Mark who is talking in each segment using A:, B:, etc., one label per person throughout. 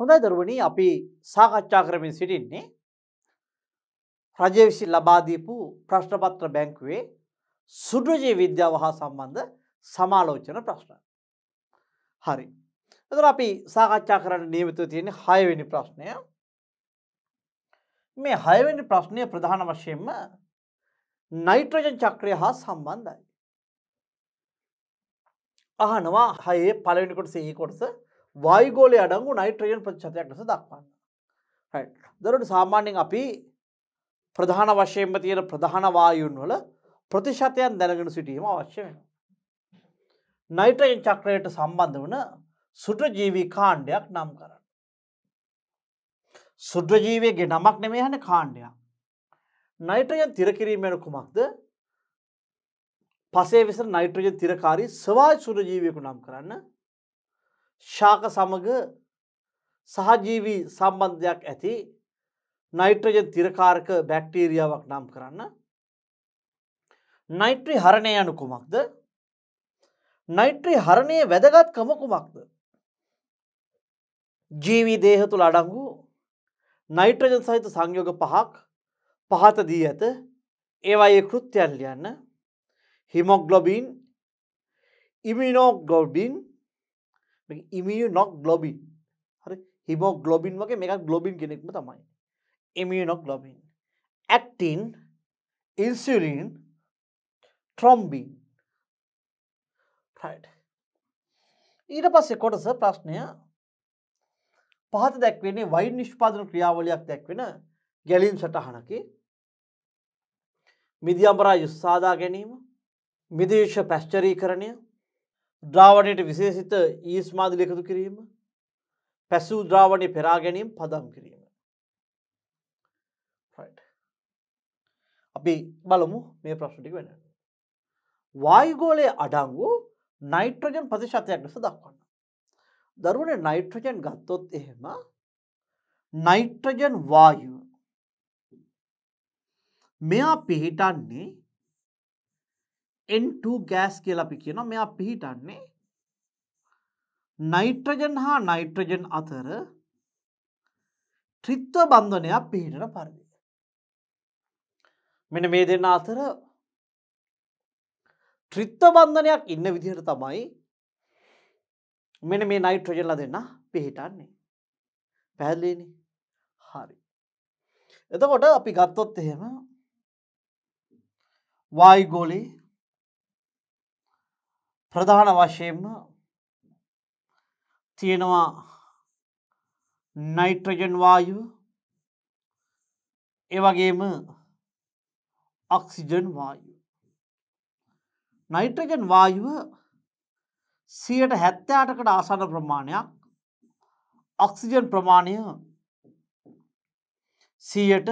A: හොඳයි දරුවනි අපි සාකච්ඡා කරමින් සිටින්නේ රජය විසින් ලබාදීපු ප්‍රශ්නපත්‍ර බැංකුවේ සුඩ්‍රජය විද්‍යාව හා සම්බන්ධ සමාලෝචන ප්‍රශ්න. හරි. එතර අපි සාකච්ඡා කරන්න නියමිතව තියෙන හයවෙනි ප්‍රශ්නය. මේ හයවෙනි ප්‍රශ්නය ප්‍රධාන වශයෙන්ම නයිට්‍රජන් චක්‍රය හා සම්බන්ධයි. අහනවා හයේ පලවෙනිකොට සහි කොටස වයිගෝලය අඩංගු නයිට්‍රජන් ප්‍රතිශතයක් ලෙස දක්වන්න. දරට සාමාන්‍යෙන් අපි ප්‍රධාන වශයෙන්ම තියෙන ප්‍රධාන වායුන් වල ප්‍රතිශතයන් දැනගෙන සිටීම අවශ්‍ය වෙන. නයිට්‍රජන් චක්‍රයට සම්බන්ධ වන සුට්‍රජීවී කාණ්ඩයක් නම් කරන්න. සුද්‍රජීවයගේ නමක් නෙමේ හන කාණ්ඩයක්. නයිට්‍රජන් තිරකිරීමෙන කුමක්ද පසේ විස නයිට්‍රජන් තිරකාරී සවායි සුරජීවයකු නම් කරන්න ශාක සමග සහජීවී සම්බන්ධයක් ඇති නයිට්‍රජන් තිරකාරක බැක්ටීරියාවක් නම් කරන්න. නයිට්‍රී හරණය යනු කුමක්ද? නයිට්‍රී හරණය වැදගත්කම කුමක්ද? ජීවී දේහ තුළ අඩංගු නයිට්‍රජන් සහිත සංයෝග පහක් පහත දී ඇත. ඒවායේ කෘත්‍යයන් ලියන්න. හිමොග්ලොබින් ඉමිනෝග්ලොබින් ඉමිය නොක් ග්ලොබින් හරි? හිමෝ ග්ලොබින් වගේ මේක ග්ලොබින් කෙනෙක්ම තමයි. ඉමියනොක් ග්ලොබින් ඇක්ටින් ඉන්සිලින් ට්‍රොම්බින් ඊට පස්සේ කොටස ප්‍රශ්නය පහත දැක්වෙන්නේ වයින් නිෂ්පාදන ක්‍රියාවලයක් දැක්වෙන ගැලින් සටහනකි. මිදියම්බරා යුස්සාදා ගැනීම මිදේශ පැස්්චරීකරණය ද්‍රාවණයට විශේසිත ඊස්මාදිල එකතු කිරීම පැසූ ද්‍රාවණය පෙරා ගැනීම පදම් කිරීම. අපි බලමු මේ ප්‍රශ්ටික වෙන වායුගෝලය අඩංගු නයිට්‍රජන් ප්‍රතිශතයක් ලෙස දක්වන්න දරුවන නයිට්‍රජන් ගත්තොත් එහෙම නයිට්‍රජන් වායු මෙයා පිහිටන්නේ N2 ගෑස් කියල අපි කියන මෙයා පිහිටන්නේ නයිට්‍රජන් හා නයිට්‍රජන් අතර ත්‍රිත්ව බන්ධනයක් පිහිටන පරිදි. මෙන මේ දෙන්න අතර ත්‍රිත්ව බන්ධනයක් ඉන්න විදිහට තමයි මෙන මේ නයිට්‍රජල්ල දෙන්න පිහිටන්නේ. පැහැල්ලේනි හරි. එතකොට අපි ගත්තොත් එහෙම වායිගෝලී ප්‍රධාන වශයෙන්ම තියෙනවා නයිට්‍රජන් වායුව ඒවගේම ඔක්සිජන් වායු. නයිට්‍රජන් වායුව සියට හැත්තයාටකට ආසන ප්‍රමාණයක්. ඔක්සිජන් ප්‍රමාණය සීයට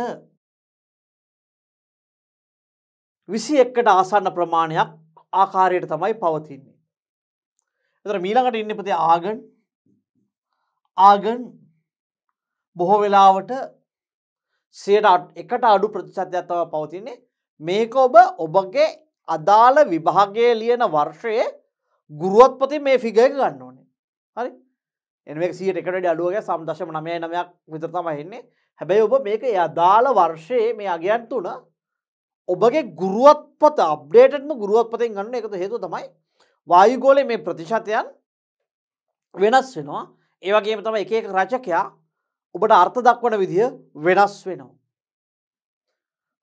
A: විසි එක්කට ආසන්න ප්‍රමාණයක්. ආකාරයට තමයි පවතින්නේ. එතර මීළඟට ඉන්න පති ආගන්. ආගන් බොහෝ වෙලාවට සයට එකට අඩු ප්‍රතිශතයක්ත්තව පවතින්නේ. මේක ඔබ ඔබගේ අදාළ විභාගය ලියන වර්ෂයේ ගුරුවත්පති මේ ෆිගය ගන්න ඕනේ. හරි? එනක් සියට එකට අඩුවගේ සම්දශම නමය නමයක් විතරතම එන්නේ. හැබැයි ඔබ මේක අදාළ වර්ෂයේ මේ අගයන් තුළ ඔබගේ ගුරුවත්පත අප්ඩේටම ගුරුවත්පතෙන් ගන්න එකතු හේතු තමයි වායුගෝලය මේ ප්‍රතිශතයන් වෙනස් වෙනවා ඒවගේම තම එක එක රචකයා ඔබට අර්ථ දක්වන විදිහ වෙනස් වෙනවා.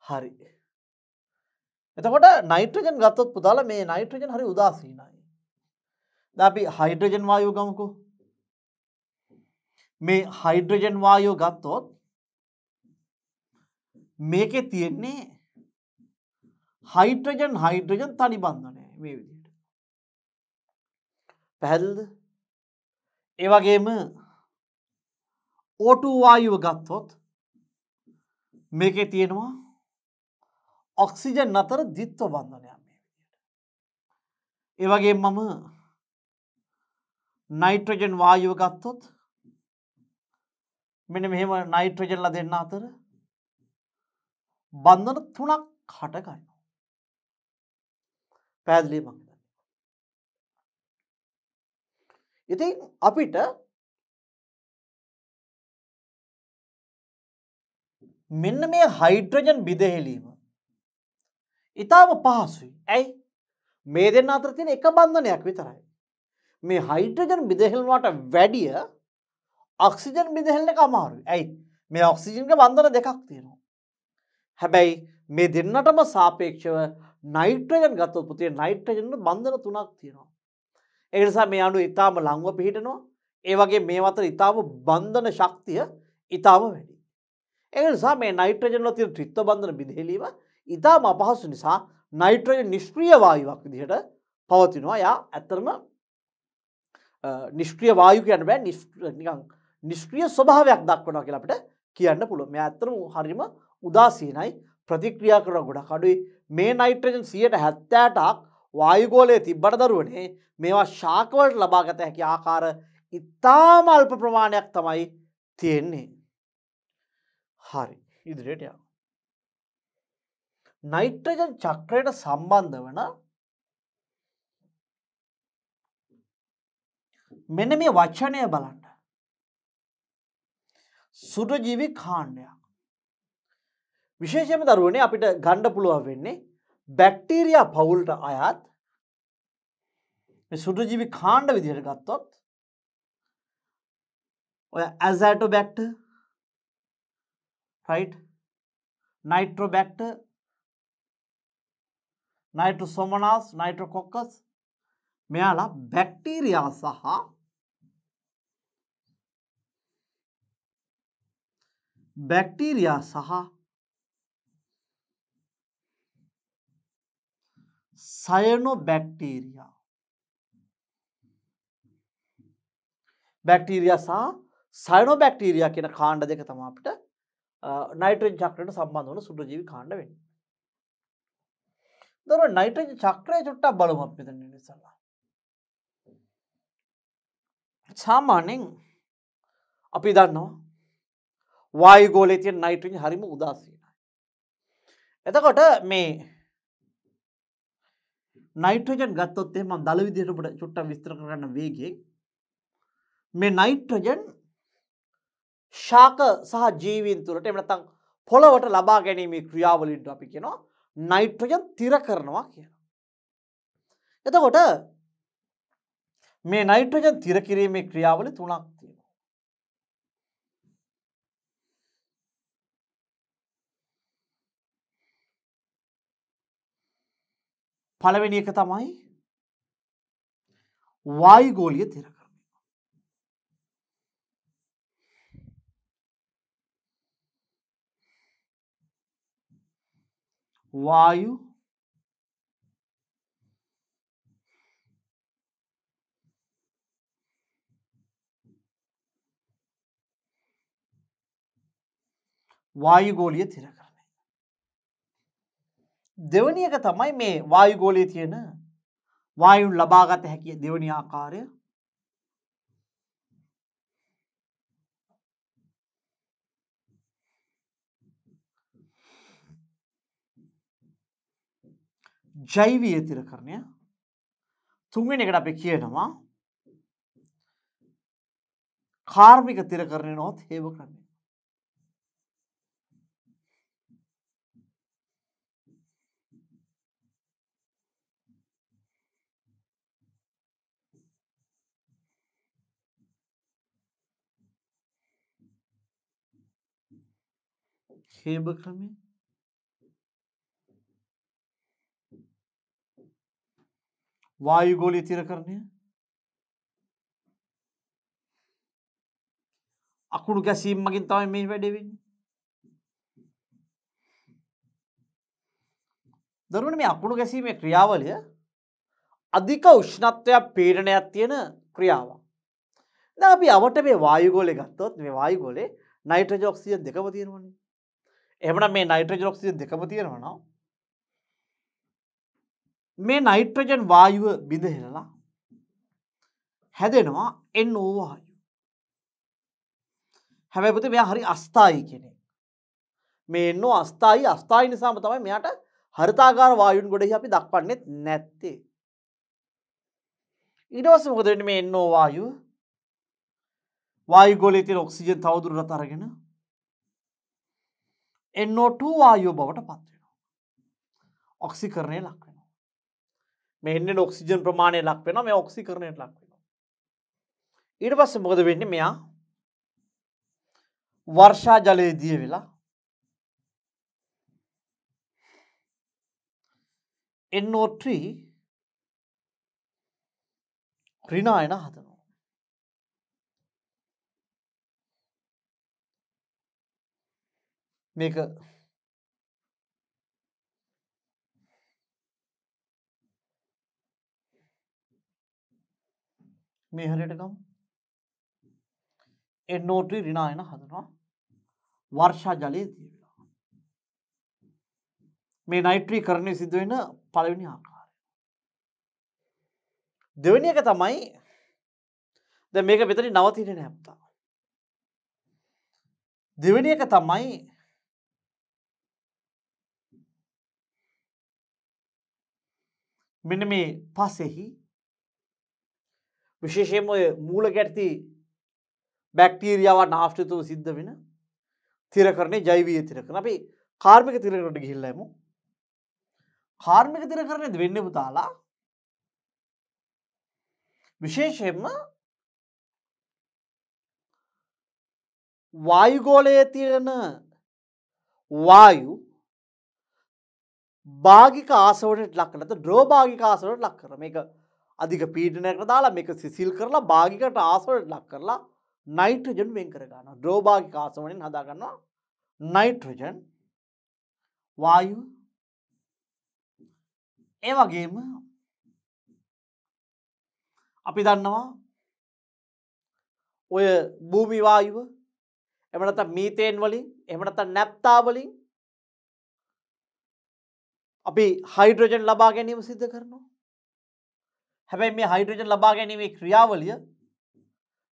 A: හරි. එතකොට නයිට්‍රජන් ගත්තොත් පුදාල මේ නයිට්‍රජන් හරි උදාසීනයි. ද අපි හයිඩ්‍රජන් වායෝ ගමකු මේ හයිඩ්‍රජන් වායෝ ගත්තොත් මේක තියෙන්නේ හයිඩ්‍රජන් හයිඩ්‍රජන් තනි බන්ධනය මේ විදිට. පැහැල්ද ඒවගේම ඕටවායුව ගත්තොත් මේක තියෙනවා ඔක්සිජන් අතර දිත්ව බන්ධනයක් මේ විදියට. ඒවගේ මම නයිට්‍රජන් වායුව ගත්තොත් මෙන මෙහෙම නයිට්‍රජන්ල දෙන්න අතර බන්ධන තුනක් හටගන්න. පැදිලි මං ඉතින් අපිට මෙන්න මේ හයිඩ්‍රජන් බිදහෙලීම ඉතාම පහසුයි. ඇයි? මේ දෙන්න අතර තියෙන එක බන්ධනයක් විතරයි. මේ හයිඩ්‍රජන් බිදහෙල්වාට වැඩිය ඔක්සිජන් බිදහෙල්න එක අමාරු ඇයි? මේ ඔක්සිජන්ක බන්ධන දෙකක් තියෙනවා. හැබැයි මේ දෙන්නටම සාපේක්ෂව නයිට්‍රජන් ගත්ත පුතිය නයිට්‍රජන බන්ධන තුනක් තියෙනවා. එනිසා මේ අනු ඉතාම ලංව පිහිටනවා. ඒවගේ මේ අතර ඉතාම බන්ධන ශක්තිය ඉතාම වැඩි. එනිසා මේ නයිට්‍රජන්ල තිය ත්‍රිත්ව බන්ධන බිදහෙලීම ඉතාම අපහසු නිසා නයිට්‍රජ නිෂ්ක්‍රිය වායුවක් විදිහට පවතිනවා. යා ඇත්තරම නිෂ්ක්‍රිය වායු කියන්න බෑ. නිකං නිෂ්ක්‍රිය ස්වභාවයක් දක්වනවා කියලා අපිට කියන්න පුළුව මේ ඇත්තරම හරිම උදාසීනයි. ප්‍රතික්‍රියා කර ගොඩ කඩුයි මේ නයිට්‍රජන් සියයට හැත්තෑටක් වායුගෝලය තිබ්බට දරුවනේ මේවා ශාකවලට ලබාගත හැකි ආකාර ඉතාම අල්ප ප්‍රමාණයක් තමයි තියෙන්නේ. හරි ඉදිරියට යා. නයිට්‍රජන් චක්‍රයට සම්බන්ධ වන මෙන මේ වචනය බලන්න. සුරජීවි කාණ්ඩයක්. විශේෂම දරුවනේ අපිට ගණ්ඩ පුළුවන් වෙන්නේ බැක්ටීරයා පවුල්ට අයත් සුරජීවි කාණ්ඩ විදිහට ගත්තොත් ඔය ඇසෑටෝ බැක්ට රයිට් නයිට්‍රෝ බැක්ට නයිට්‍ර සොමනස් නයිට්‍ර කොක්කස් මෙයාලා බැක්ටීරයා සහ බැක්ටීරයා සහ සයනෝ බැක්ටීරයා බැක්ටීරිය සහ සයනෝ බැක්ටීරිය කියෙන කාණ්ඩ දෙක තම අපිට නයිට්‍රජ චක්‍රයට සම්බන්ධ වන සුද්‍රජීවි කාණ්ඩ වෙන්න. දොර නයිට්‍රජ චක්‍රය චුට්ටක් බලමක් මෙත නිසල්ලා. සාමාන්‍යෙන් අපි දන්නවා වායුගෝලේ තිය නයිට්‍රජ හරිම උදාසීනයි. එතකොට මේ නයිට්‍රජන් ගත්තොත්තේ ම දළ විදිහටට චුට්ට විස්තර කරන්න වේගේ මේ නයිට්‍රජන් ශාක සහ ජීවින් තුරට එමනතං පොළොවට ලබා ගැනීමේ ක්‍රියාවලින්ට අපි කියෙනවා නයිට්‍රජන් තිර කරනවා කියන. එතකොට මේ නයිට්‍රජන් තිර කිරීමේ ක්‍රියාවලි තුනක් තියෙන. පළවෙනි එක තමයි වායුගෝලිය තිරක. वायु වායුගෝලිය තිර කරන. දෙවනි එක තමයි මේ වායුගෝලයේ තියෙන වායුන් ලබාගත හැකිය දෙවනි ආකාරය ජෛවීය තිරකරණය තුන්වෙන එකට අපි කියනවා කාර්මික තිරකරණය නොත් හේව කරන්නේ. හේබ ක්‍රමය වායුගෝලය තිර කරණය අකුණු ගැසීම් මගින් තමයි මේ වැඩවෙන්න දරුවන මේ අකුණු ගැසීමේ ක්‍රියාවලය අධික උෂ්ණත්වයක් පීඩනයක් තියෙන ක්‍රියාවක්. ද අපි අවට මේ වායුගෝලය ගත්තොත් මේ වායුගෝලේ නයිට්‍රජොක්සිය දෙකම තියෙනවන්නේ එමන මේ නයිට්‍රජොක්සිය දෙකම තියෙනවනවා මේ නයිට්‍රජන් වායුව බිඳහෙලලා හැදෙනවා එන්න ඕවායු. හැබැපති මෙයා හරි අස්ථායි කෙනෙ. මේ එන්න අස්ථායි අස්ථායි නිසාම තමයි මෙයාට හරිතාගාර වායුන් ගොඩහි අපි දක්වන්නෙත් නැත්තේ. ඉඩවස මොකදට මේ එන්න වායු වායු ගොලේ තින ඔක්සිජන් තවදුරට අරගෙන එන්නෝට වායෝ බවට පත්වෙන. ඔක්සිකරණය ලක්වෙන. මෙන්න ඔක්සිජන් ප්‍රමාණය ලක්වෙන මේ ඔක්සිකරණයට ලක්වෙන. ඊට පස්ස මොකද වෙන්න මෙයා වර්ෂා ජලය දිය වෙලා එන්නෝට්‍රී ක්‍රිනායන හදනවා. මේක මේ හරියටකම් එන්නෝට්‍රී රිනායන හදනවා වර්ෂා ජලය දීලා. මේ නයිට්‍රී කරණය සිදුවෙන පළවෙනි ආකාරය. දෙවැනි එක තමයි ද මේක මෙතනි නවතින නැප්තා. දෙවැනි එක තමයි මෙන මේ පසෙහි විශේෂයම ඔය මූල ගැටති බැක්ටීරියාව නාශ්ටිතුව සිද්ධ වෙන තිර කරණය ජෛවී තිරකන අපි කාර්මික තිරකට ගිහිල්ලම කාර්මික තිර කරණය වෙන්න පුතාලා? විශේෂයෙන්ම වායුගෝලයේ තියෙන වායු භාගික ආසවට ලක්නත ද්‍රෝභාගික ආසවට ලක් කර මේක අධික පීඩනයකට දාලා මේක සිසිල් කරලා භාගිකට ආසවට ලක් කරලා නයිට්‍රජන් වෙන් කරගන්න ද්‍රෝභාගික ආසවනින් හදාගන්නවා නයිට්‍රජන් වායු. ඒ වගේම අපි දන්නවා ඔය භූමිවායුව එමනත මීතයෙන් වලින් එමනත නැප්තාවලින් අපි හයිඩ්‍රජන් ලබා ගැනීම සිද්ධ කරනවා. හැබැයි මේ හයිඩ්‍රජන් ලබා ගැනීමේ ක්‍රියාවලිය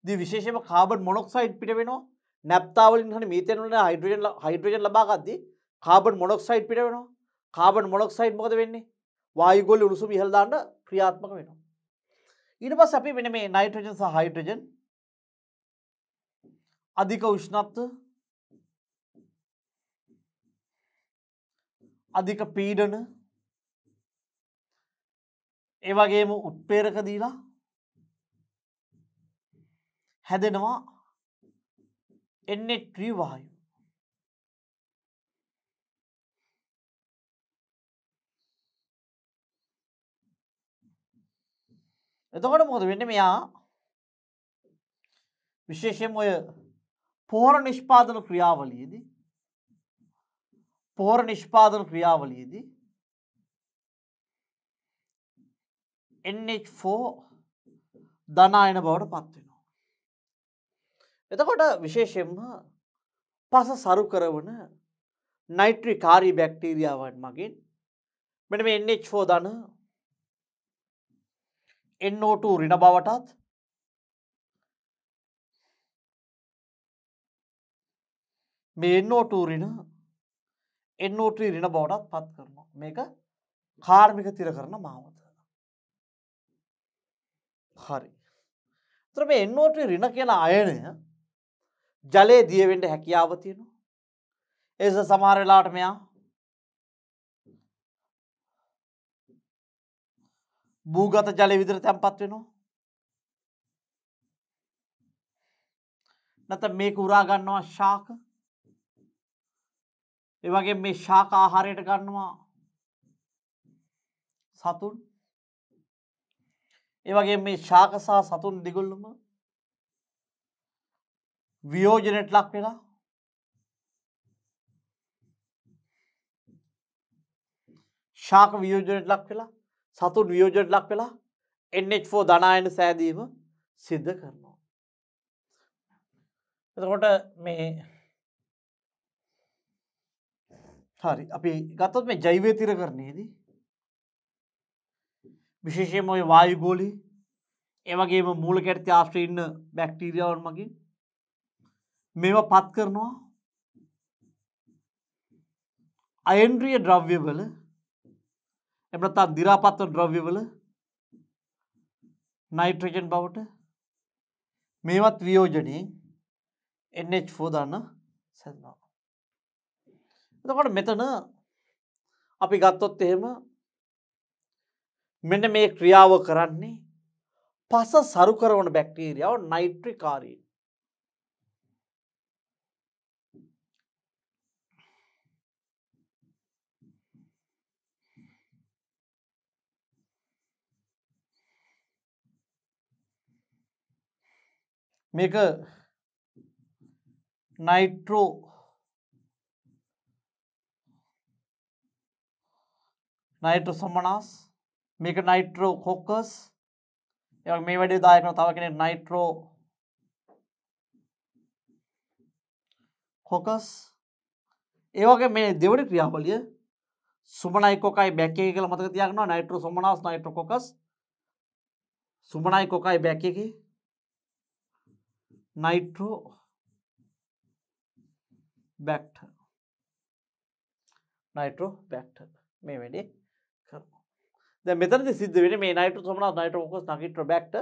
A: දී විශේෂම කාබන් මොනොක්සයිඩ් පිට වෙනවා. නැප්තාවලින් හන මීතයනල හයිඩ්‍රජන් හයිඩ්‍රජන් ලබාගත්දී කාබන් මොනොක්සයිඩ් පිට වෙනවා. කාබන් මොනොක්සයිඩ් මොකද වෙන්නේ? වායුගොල්ල උණුසු විහල්දාන්න ක්‍රියාත්මක වෙනවා. ඊට පස් අපි වෙන මේ නයිට්‍රජන් සහ හයිඩ්‍රජන් අධික උෂ්ණත්ව අධික පීඩන. ඒවගේම උත්පේරක දීලා හැදෙනවා එන්නේ ට්‍රීවායු එතකොට මොකද වෙන්න? මෙයා විශේෂයෙන් ඔය පෝර නිෂ්පාදන ක්‍රියාවලියේදී පෝර නිෂ්පාදන ක්‍රියාවලියේදී NH4 ධනායන බවට පත්වෙනවා. එතකොට විශේෂයෙන්ම පස සරු කරවන නයිට්‍රි කාරී බැක්ටීරියාවන් මගින් මෙට මේ NH4 ධන NO2 රින බවටත් මේ NO2 රින NO3 රින බවටත් පත් කරනවා. මේක කාර්මික තිර කරන මාවත. හරි. තර මේ NO3 රින කියන අයනය ජලය දියවෙන්ට හැකියාව තියෙනවා. ඒස සමහරලාට මෙයා භූගත ජලය විදිර තැන්පත් වෙනවා. නැත මේක උරා ගන්නවා ශාක. ඒවගේ මේ ශාක ආහාරයට ගන්නවා සතුන් ඒවගේ මේ ශාකසා සතුන් දිගුල්ලම වියෝජනයට ලක් වෙලා ශාක වියෝජනයට ලක් වෙලා සතුන් වියෝජනයට ලක් වෙලා එන්ෝ ධනායන සෑදීම සිද්ධ කරනවා. එතකොට මේ හරි. අපි ගත්තොත් මේ ජෛවය තිර කරනයේදී විශේෂයම ඔය වායුගෝලි ඒවගේම මූල කැරති ආශ්‍රය ඉන්න බැක්ටීරියාවන් මගින් මෙම පත් කරනවා. අයන්ද්‍රිය ද්‍රව්‍යවල එමනතා දිරාපත්ව ද්‍රව්‍යවල නයිට්‍රජන් බවට මේවත් වියෝජනයෙන් එන්H4 දන්න සැදනවා. එතකොට මෙතන අපි ගත්තොත් එහෙම මෙන්න මේ ක්‍රියාව කරන්නේ පස සරු කරවන බැක්ටීරියාව නයිට්‍රිකාරීන් මේක නයිට්‍රෝ නයිට්‍ර සොමනස් මේක නයිට්‍රෝ කොක්කස් එ මේ වැඩි දායකන තව කෙනෙ නයිට්‍රෝ කොකස්. ඒවගේ මේ දෙවඩි ක්‍රියාවලිය සුමනයිකොකයි බැකේ කළ මතක තියක්නවා නයිට්‍ර සොමනස් නයිට්‍ර කොකස්. සුමනයි කොකයි බැක එක නයිට්‍රෝ බැක්ට නයිට්‍රෝ බැක්ට මේ වැඩේ ද මෙතන සිද්ධ වෙන මේ නයිට සමන නයිට ෝකස් නකිට්‍ර බැක්ට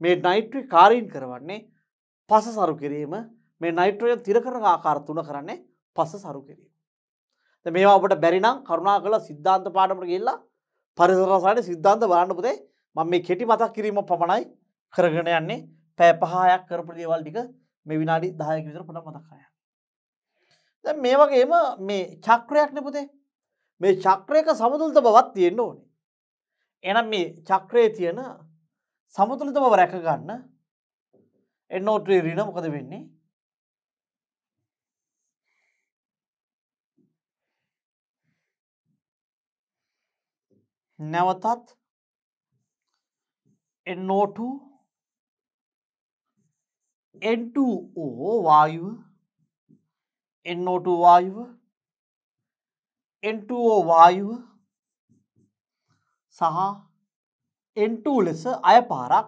A: මේ නයිට්‍රි කාරීන් කරවන්නේ පස සරු කිරීම මේ නයිට්‍රය තිර කරන ආකාර තුන කරන්නේ පස සරු කිරීම. මේවා ඔබට බැරිනම් කරුණා කළ සිද්ධාන්ත පාඩමට ගෙල්ලා පරිසරසාට සිද්ධාන්ත බලන්න පුතේ මම මේ කෙටි මතක් කිරීම පමණයි කරගෙන යන්නේ පෑ පහයක් කරපු දේවල් ටික මේ විනාඩි දායක විතර පොඩ මතක්කාය. දැන් මේ වගේම මේ චක්‍රයක් නේ පුතේ මේ චක්‍රයක සමතුලිත බවක් තියෙන්න ඕනේ. එනම් මේ චක්‍රයේ තියෙන සමතුලිත බව රැක ගන්න එන්නෝට්‍රී රින මොකද වෙන්නේ? නැවතත් NO2 N2O වායුව NO2 වායුව N2O වායුව සහ N2 ලෙස අය පාරක්.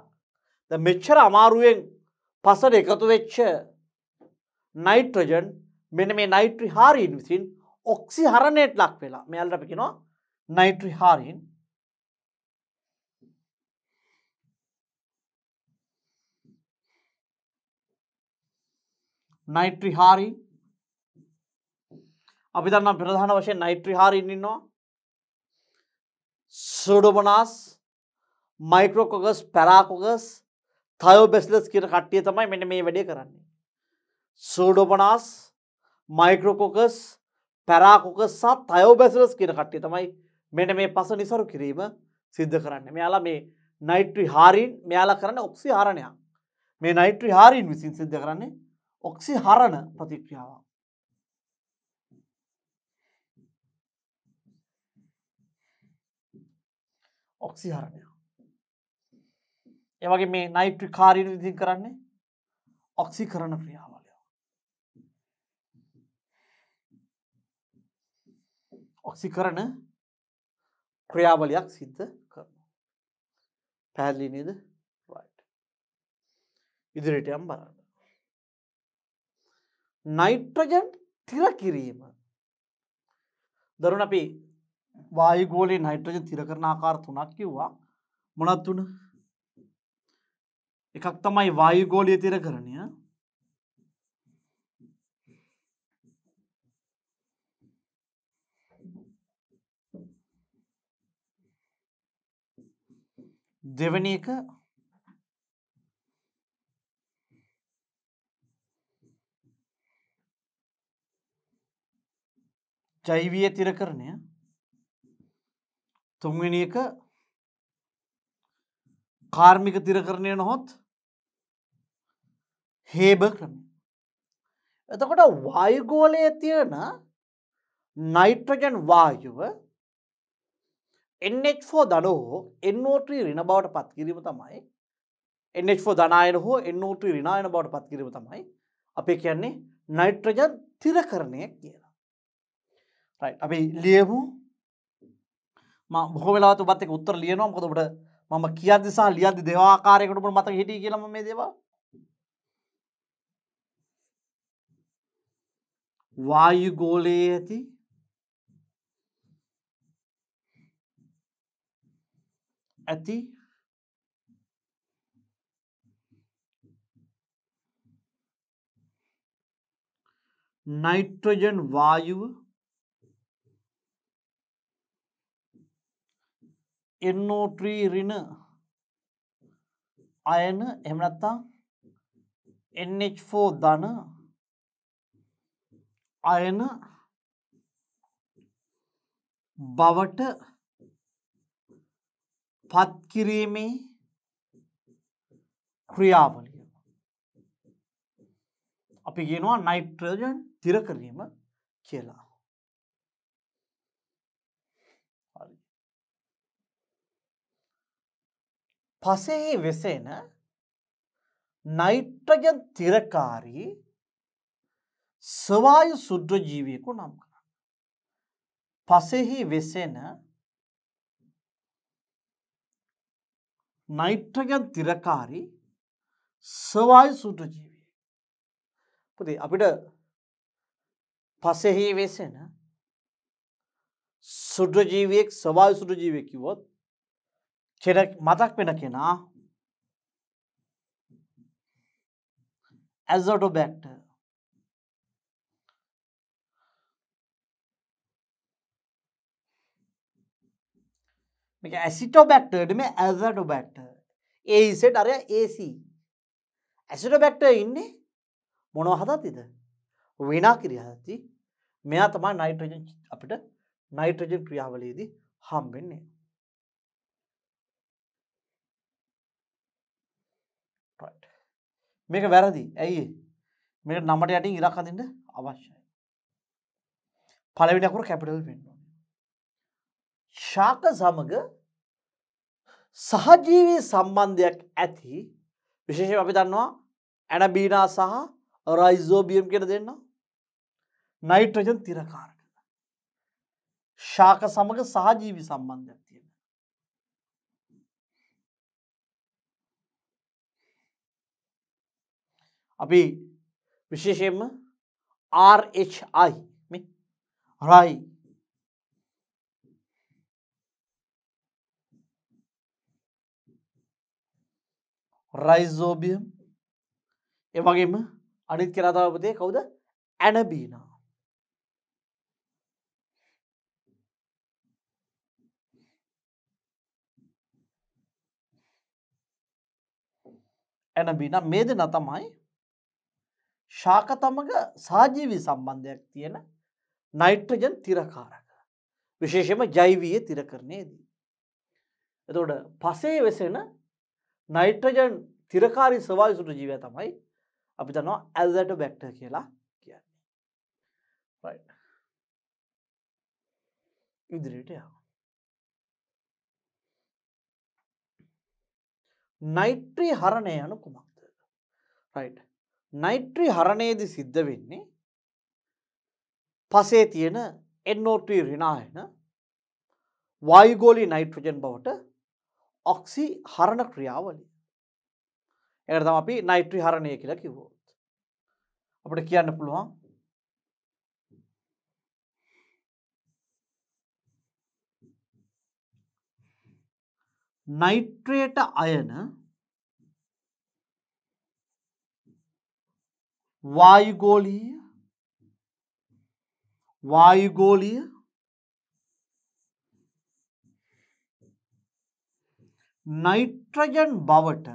A: ද මෙච්චර අමාරුවෙන් පසට එකතු වෙච්ච නයිට්‍රජන් මෙන මේ නයිට්‍රි හාරීන් විසින් ඔක්සි හරණයට ලක් වෙලා මෙයල්ට අපිකිනවා නයිට්‍රි හාරීන් නයිට්‍රිහාරී අපි දන්න ප්‍රධාන වශයෙන් නයිට්‍රිහාරීන් ඉන්නවා. සුඩුමනස් මයික්‍රෝකොගස් පැරාකොගස් තයෝ බෙස්ලස් කියන කට්ටිය තමයි මෙන්න මේ වැඩේ කරන්නේ. සූඩෝපනස් මයික්‍රෝකොකස් පැරාකොකස් සහ තයෝ බැසලස් කියන කට්ටිය තමයි මෙන්න මේ පස නිසරු කිරීම සිද්ධ කරන්න මෙයාලා මේ නයිට්‍රි හාරීන් මෙයාලා කරන්න ඔක්සි හරණයක් මේ නයිට්‍රි හාරීන් විසින් සිද්ධ කරන්නේ ඔක්සි හරණ ප්‍රතික්‍රියාව. ඔක්සි හරණය. ඒවගේ මේ නයිට්‍රි කාරීන විදින් කරන්නේ ඔක්සි කරන ක්‍රියාවලය. ඔක්සි කරන ක්‍රියාවලයක් සිද්ධ කරන. පැහැදිලි නේද ඉදිරිට යම් බලන්න. නයිට්‍රජන් තිර කිරීම. දරුණ අපි වායුගෝලේ නයිට්‍රජන් තිර කරන ආකාර තුනක් කිව්වා. මොනත් තුන? එකක් තමයි වායුගෝලය තිර කරණය. දෙවැනි එක ජෛවීය තිරකරණය තුන්වෙනි එක කාර්මික තිරකරණය නොහොත් හේබ ක්‍රම එතකොට වායුගෝලය තියෙන නයිට්‍රජන් වායුව එන්ෝ දනෝ එන්නෝට්‍රී රින බවට පත්කිරීම තමයි. එන්ෝ දනායන හෝ එන්නෝට්‍රී රිනායන බවට පත්කිරීම තමයි. අපේ කියන්නේ නයිට්‍රජන් තිරකරණය කියලා. අපි ලියමු. බොහෝ වෙලාතු බත් එක උත්තර ලියනවා. මොකදට මම කියත් නිසා ලියද්දි දෙවාකාරයකට මත හිටිය කියලම මේ දේවා වායු ගෝලයේ ඇති ඇති නයිට්‍රජන් වායුව එන්නෝට්‍රී රින අයන එමනත්තා NH4 ධන අයන බවට පත්කිරීමේ ක්‍රියාවලිය. අපි ගෙනවා නයිට්‍රජන් තිර කිරීම කියලා හරි. පසෙහි වෙසෙන නයිට්‍රජන් තිරකාරී ස්වායු සුද්‍ර ජීවියකු නම් කරන්න. පසෙහි වෙසෙන නයිට්‍රජන් තිරකාරී ස්වායු සුද්‍ර ජීවී. පුති අපිට පසෙහි වෙසෙන සුද්‍රජීවියෙක් ස්වායු සුද්‍රජීවය කිවොත් කෙන මතක් වෙන කෙනා ඇසොටෝ බැක්ට මේක ඇසිටෝ බැක්ටර්ට මේ ඇසටෝ බැක්ට ඒසෙට අරය ඒසි ඇසිට බැක්ට ඉන්නේ මොනව හදත්තිද වෙනා කිරිය හති මෙයා තමා නයිට්‍රජන් අපිට නයිට්‍රජන් ක්‍රියාවලයේදී හම්බෙන්නේ. මේක වැරදි. ඇයි මේ නමට යටින් ඉරක් හඳන්න අවශ්‍යයි. පලවිනකුර කැපිටල් පෙන්න්න ශාක සමග සහජීවී සම්බන්ධයක් ඇති විශේෂ අපි දන්නවා ඇනබීනා සහ රයිසෝබියම් කෙන දෙන්න නයිට්‍රජන් තිරකාරක ශාක සමග සහජීවි සම්බන්ධයක් තියෙන අපි විශේෂයෙන්ම RHI රයි රයිසෝබියම් එවගේම අනිත් කරතාවපතේ කවුද? ඇනබීනා ඇනබීන මේ දෙන තමයි ශාක තමග සාජීවී සම්බන්ධයක් තියෙන නයිට්‍රජන් තිරකාරක. විශේෂම ජෛවීය තිර කරනයේදී. එතොට පසේ වෙසෙන නයිට්‍රජන් තිරකාරි සවාය සුට ජීවය තමයි අපි තනවා ඇල්දට බැක්ට කියලා කියන්නේ. ඉදිරියට යා නයිට්‍රී හරණය යනු කුමක්ද? රයිට් නයිට්‍රී හරණයේදි සිද්ධ වෙන්නේ පසේ තියෙන එන්නෝටී රිනායන වායුගෝලි නයිට්‍රජන් බවට ඔක්සි හරණ ක්‍රියාවලිය. එතම අපි නයිට්‍රි හරණය කියලා කිව්වෝත්. අපට කියන්න පුළුවන් නයිට්‍රේට අයන වායුගෝලීය වායුගෝලිය නයිට්‍රජන් බවට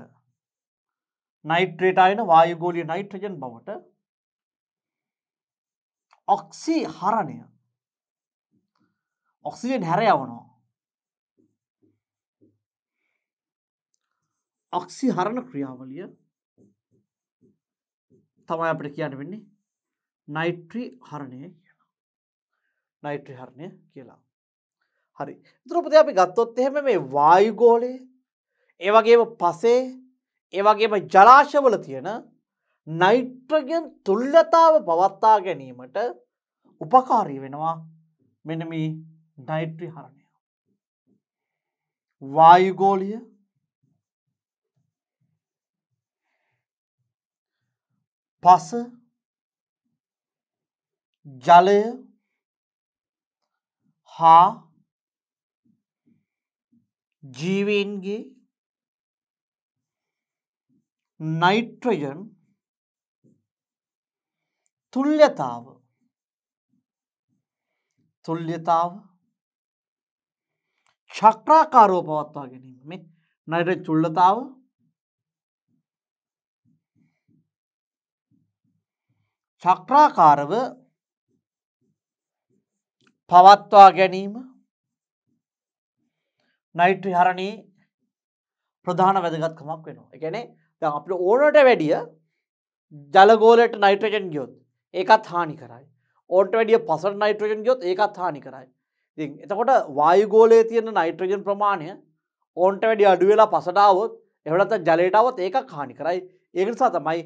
A: නයිට්‍රේට අයන වායුගෝලිය නයිට්‍රජන් බවට ඔක්සි හරණය ඔක්සිජන් හැර යවනවා ඔක්සි හරණ ක්‍රියාවලිය තමයි අපට කියන්න වෙන්නේ නයිට්‍රී හරණය කියලා. නයිට්‍රී හරණය කියලා. හරි. තුරපති අපි ගත්තොත් එහෙම මේ වායුගෝලය ඒවගේම පසේ ඒවගේම ජලාශවල තියෙන නයිට්‍රගෙන් තුල්ලතාව පවත්තා ගැනීමට උපකාරී වෙනවා මෙනම නයිට්‍රි හරණය. වායුගෝලිය පස ජලය හා ජීවීන්ගේ නයිට්‍රජන් තුල්්‍යතාව. තුල්්‍යතාව ශක්‍රාකාරෝ පවත්වා ගැනීම. මේ නයිට චුල්ලතාව චක්‍රාකාරව පවත්වා ගැනීම නයිට්‍රි හරණී ප්‍රධාන වැදගත්කමක් වෙනවා. එකනේ අපට ඕනට වැඩිය ජලගෝලට නයිට්‍රජන් ගියොත් ඒකත් හානි කරයි. ඕන්ට වැඩිය පසට නයිට්‍රජන් ගියොත් ඒකත් හානි කරයි. එතකොට වායුගෝලයේ තියෙන නයිට්‍රජන් ප්‍රමාණය ඕන්ට වැඩි අඩුවෙලා පසටාවොත් එවලත ජලයටාවත් ඒක හානි කරයි. ඒකනිසා තමයි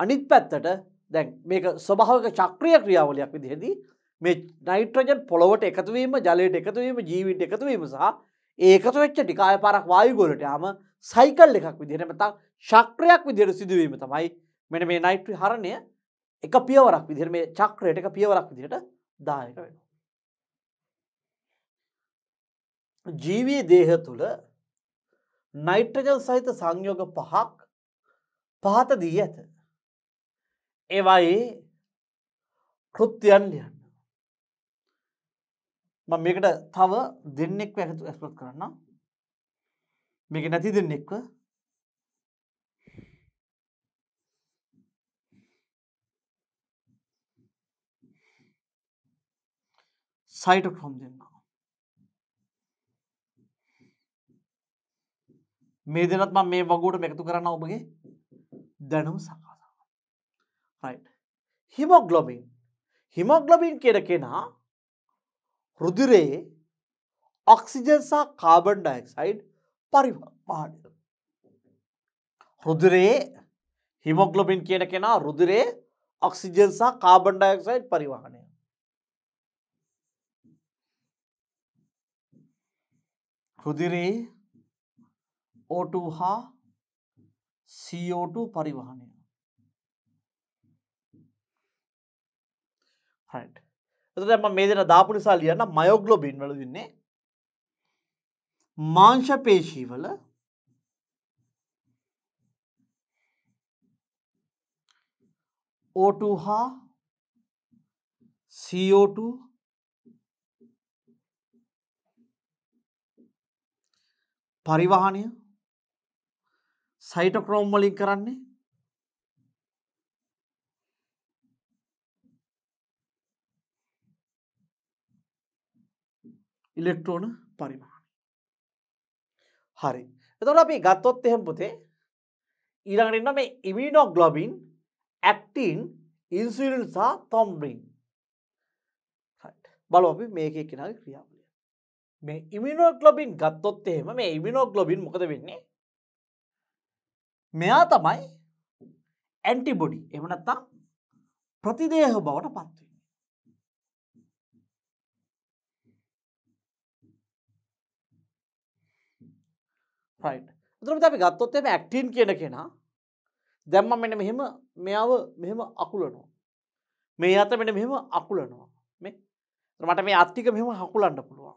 A: අනිත් පැත්තට දැන් මේක ස්වභාවක චක්‍රිය ක්‍රියාවලයක් විදිහෙදී මේ නයිට්‍රජන් පොළොවට එකතුවීම ජලයට එකතුවීම ජීවිට එකතුවීම සහ ඒකතු වෙච්ච ටිකාය පරක් වායුගොලට යාම සයිකල් එකක් විදිහට මතක් ශක්‍රයක් විදිහට සිදුවීම තමයි මෙන මේ නයිට්‍රි හරණය එක පියවරක් විදිහට මේ චක්‍රයට එක පියවරක් විදිහට දායක වෙන. ජීවී දේහ තුළ නයිට්‍රජන් සහිත සංයෝග පහක් පහත දී ඇත. ඒවයි කෘත්තියන් ලියන්න. මේකට තව දෙන්නෙක්ව ඇතු ඇස්පත් කරන්න මේක නැති දෙන්නෙක්ව. සයිට ක්‍රොම් දෙන්න. මේ දෙනත් ම මේ වගුට එකතු කරන්න ඔබගේ දැනුම් සකාසා හිමොග්ලොබින්. හිමොග්ලොබින් කියර කෙනා රුදිරයේ ඔක්සිජන්සා කාබන් ඩයික්සයිඩ් පරිවාඩ රුදිරයේ හිමොග්ලොබින් කියන කෙනා රුදිරේ ඔක්සිජන්සා කාබන් ඩයික්සයිඩ් පරිවාහනය. රුදිරේ ඕටු හා CO2 පරිවහනය. හට එතම මේ දෙන දාපු නිසා ලියන්න මයෝග්ලොබින් වල දෙන්නේ මාංශ පේශීවල O2 හා CO2 පරිවාහනය සයිටක්‍රෝම් වලින් කරන්නේ ඉලෙක්ට්‍රෝන පරිමාණ හරි. එතොට අපි ගත්තොත් එහෙම පුතේ ඊළඟටන්න මේ ඉමිනොග්ලොබින් ඇක්ටීන් ඉන්සිරල් සහ තොම්බ්‍රින් බලු අපි මේක කෙනගේ ක්‍රියාවලිය. මේ ඉමිනෝග්ලොබින් ගත්තොත් එහෙම මේ ඉමිනෝග්ලොබින් මොකද වෙන්නේ? මෙයා තමයි ඇන්ටිබොඩි එමනත්තා ප්‍රතිදේහ බවට පත්වේ රයිට් තුරම අපි ගත්තොත් එම ඇක්ටීන් කියන කෙනා දැම්ම මෙන මෙහෙම මෙයාව මෙහෙම අකුලනවා. මේ අත මෙන මෙහෙම අකුලනවා. මේ මට මේ අත්තික මෙහෙම හකුලන්න පුළුවන්.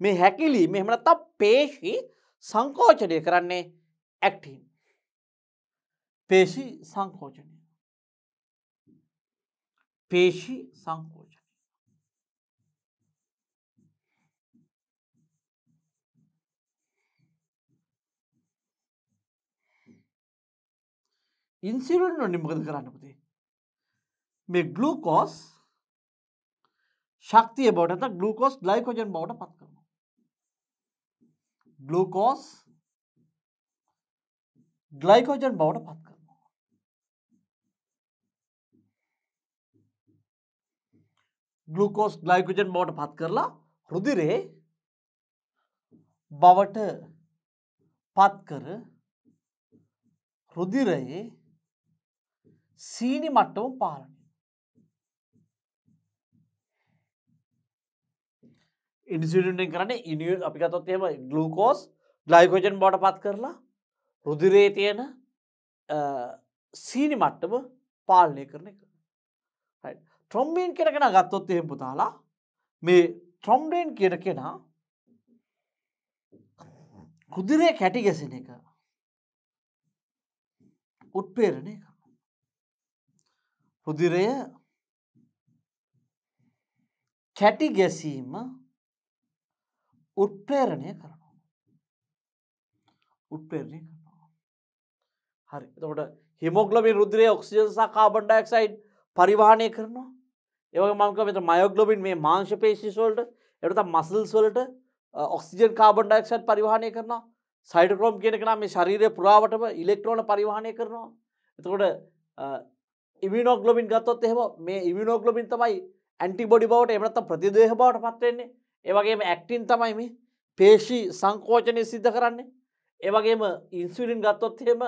A: මේ හැකිලි මෙහෙමනත් පේශි සංකෝචනය කරන්නේ ඇක්ටීන්. පේශි සංකෝචනය. පේශි සංකෝච ඉන්සිරුන් නොනි මොකද කරන්න පුතේ මේ ගලූකෝස් ශක්තිය බවට ගලූකෝස් ගලයිකෝජන් බවට පත් කරන ගලූකෝස් ගලයිකෝජන් බවට පත් කරනවා ගලූකෝස් ගලයිකෝජන් බවට පත් කරලා රුදිරේ බවට පත් කර රුදිරයේ සීනි මට්ටම පාලනය. ඉනිසිටෙන් කරන ඉනිය අපිකතොත් එම ගලූකෝස් ග්ලයිකෝජන් බොඩ පත් කරලා රුදිරේ තියෙන සීනි මට්ටම පාලනය කරන එක. ට්‍රොම්බීන් කෙනකෙන ගත්තොත් එහෙම පුතාලා මේ ට්‍රොම්ඩේන් කියන කෙනා කුදිරේ කැටි ගැසෙන එක උත්පේරණය කර රුදිරය කැටි ගැසීම උත්ප්‍රේරණය කරනවා. උත්ප්‍රේරණය කරනවා. හරි එතකොට හිමොග්ලොබින් රුද්‍රයේ ඔක්සිජන් සහ කාබන් ඩයොක්සයිඩ් පරිවාහනය කරනවා. ඒ වගේ මම කිව්වා මෙතන මයොග්ලොබින් මේ මාංශ පේශි වලට ඒකට තමයි මසල්ස් වලට ඔක්සිජන් කාබන් ඩයොක්සයිඩ් පරිවාහනය කරනවා. සයිටෝක්‍රෝම් කියන එක නම් මේ ශරීරය පුරාවටම ඉලෙක්ට්‍රෝන පරිවාහනය කරනවා. එතකොට ඉමිනෝග්ලොබින් ගත්තොත් එහෙම මේ ඉමිනෝග්ලොබින් තමයි ඇන්ටිබොඩි බවට එම නැත්නම් ප්‍රතිදේහ බවට පත් වෙන්නේ. ඒ වගේම ඇක්ටින් තමයි මේ පේශි සංකෝචනය සිද්ධ කරන්නේ. ඒ වගේම ඉන්සුලින් ගත්තොත් එහෙම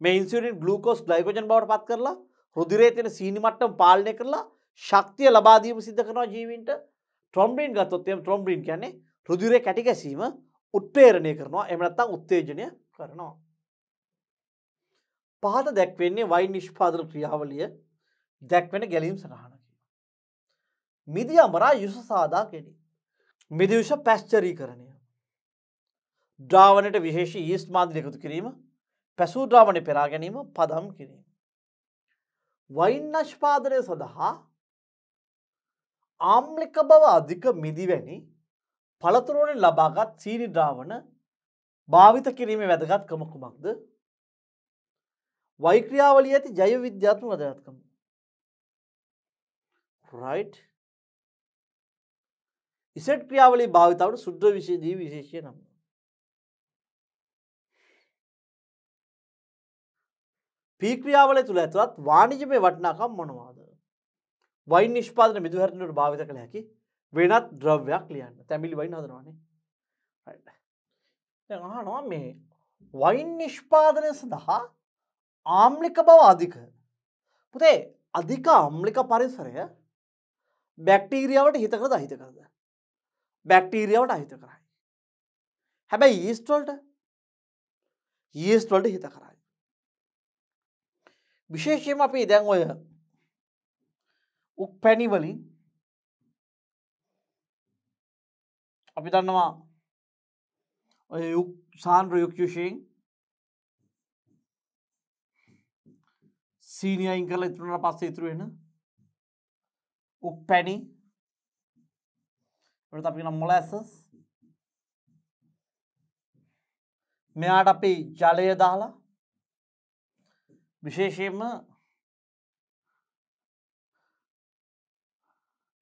A: මේ ඉන්සුලින් ග්ලූකෝස් ග්ලයිකෝජන් බවට පත් කරලා රුධිරයේ තියෙන සීනි මට්ටම පාලනය කරලා ශක්තිය ලබා දීම සිද්ධ කරනවා ජීවීන්ට. ට්‍රොම්බින් ගත්තොත් එහෙම ට්‍රොම්බින් කියන්නේ රුධිරයේ කැටි ගැසීම උත්ප්‍රේරණය කරනවා. එහෙම නැත්නම් උත්තේජනය කරනවා. පහත දැක්වෙන්නේ වයින් නිෂ්පාදන ක්‍රියාවලිය දැක්වෙන ගැලීම් සටහනකි. මිදි අමරා යුස සාදා කෙනි. මිදිවිෂ පැස්චරී කරණය. ද්‍රාවනයට විශේෂ ඊස්ට මාදිල එකතු කිරීම පැසූ ද්‍රාවණය පෙරා ගැනීම පදම් කිරීම. වයින් නශ්පාදනය සඳහා ආම්ලික බව අධික මිදිවැනි පළතුරුවනින් ලබාගත් සීනි ද්‍රාවණ භාවිත කිරීම වැදගත් කමකුමක්ද වෛක්‍රියාවලිය ඇති ජය විද්‍යාත්ම වැදගත්කම රයිට් ඉසට් ක්‍රියාවලි භාවිතාවට සුද්‍ර විශේදී විශේෂය නම්. පීක්‍රියාවල තුළ ඇතුළත් වානිජමය වටනාකම් මොනවාද? වයින් නිෂ්පාදන මිදුහරනට භාවිත කළ හැකි වෙනත් ද්‍රව්‍යයක් ලියන්න. තැමිලි වයින් හදරවානේ අහනවා මේ වයින් නිෂ්පාදනය සඳහා ආම්ලික බව අධික. පුතේ අධික අම්ලික පරිසරය බැක්ටීරියාවට හිතකරද අහිත කරද? බැක්ටීරියාවට අහිත කරයි. හැබැයි ඊස්ටෝල්ට ඊස්ටෝල්ට හිත කරයි. විශේෂයම අපි දැන් ඔය උක් පැණිවලින් අපි දන්නවා ඔය යුක් සාන්ද්‍ර යුක්යුෂයෙන් සීනියයින් කරලා ඉතුරුනට පස්සේ ඉතුරු වෙන උක් පැණි වලට අපි කියන මොලැසස් මෙයාට අපි ජලය දාලා විශේෂයෙන්ම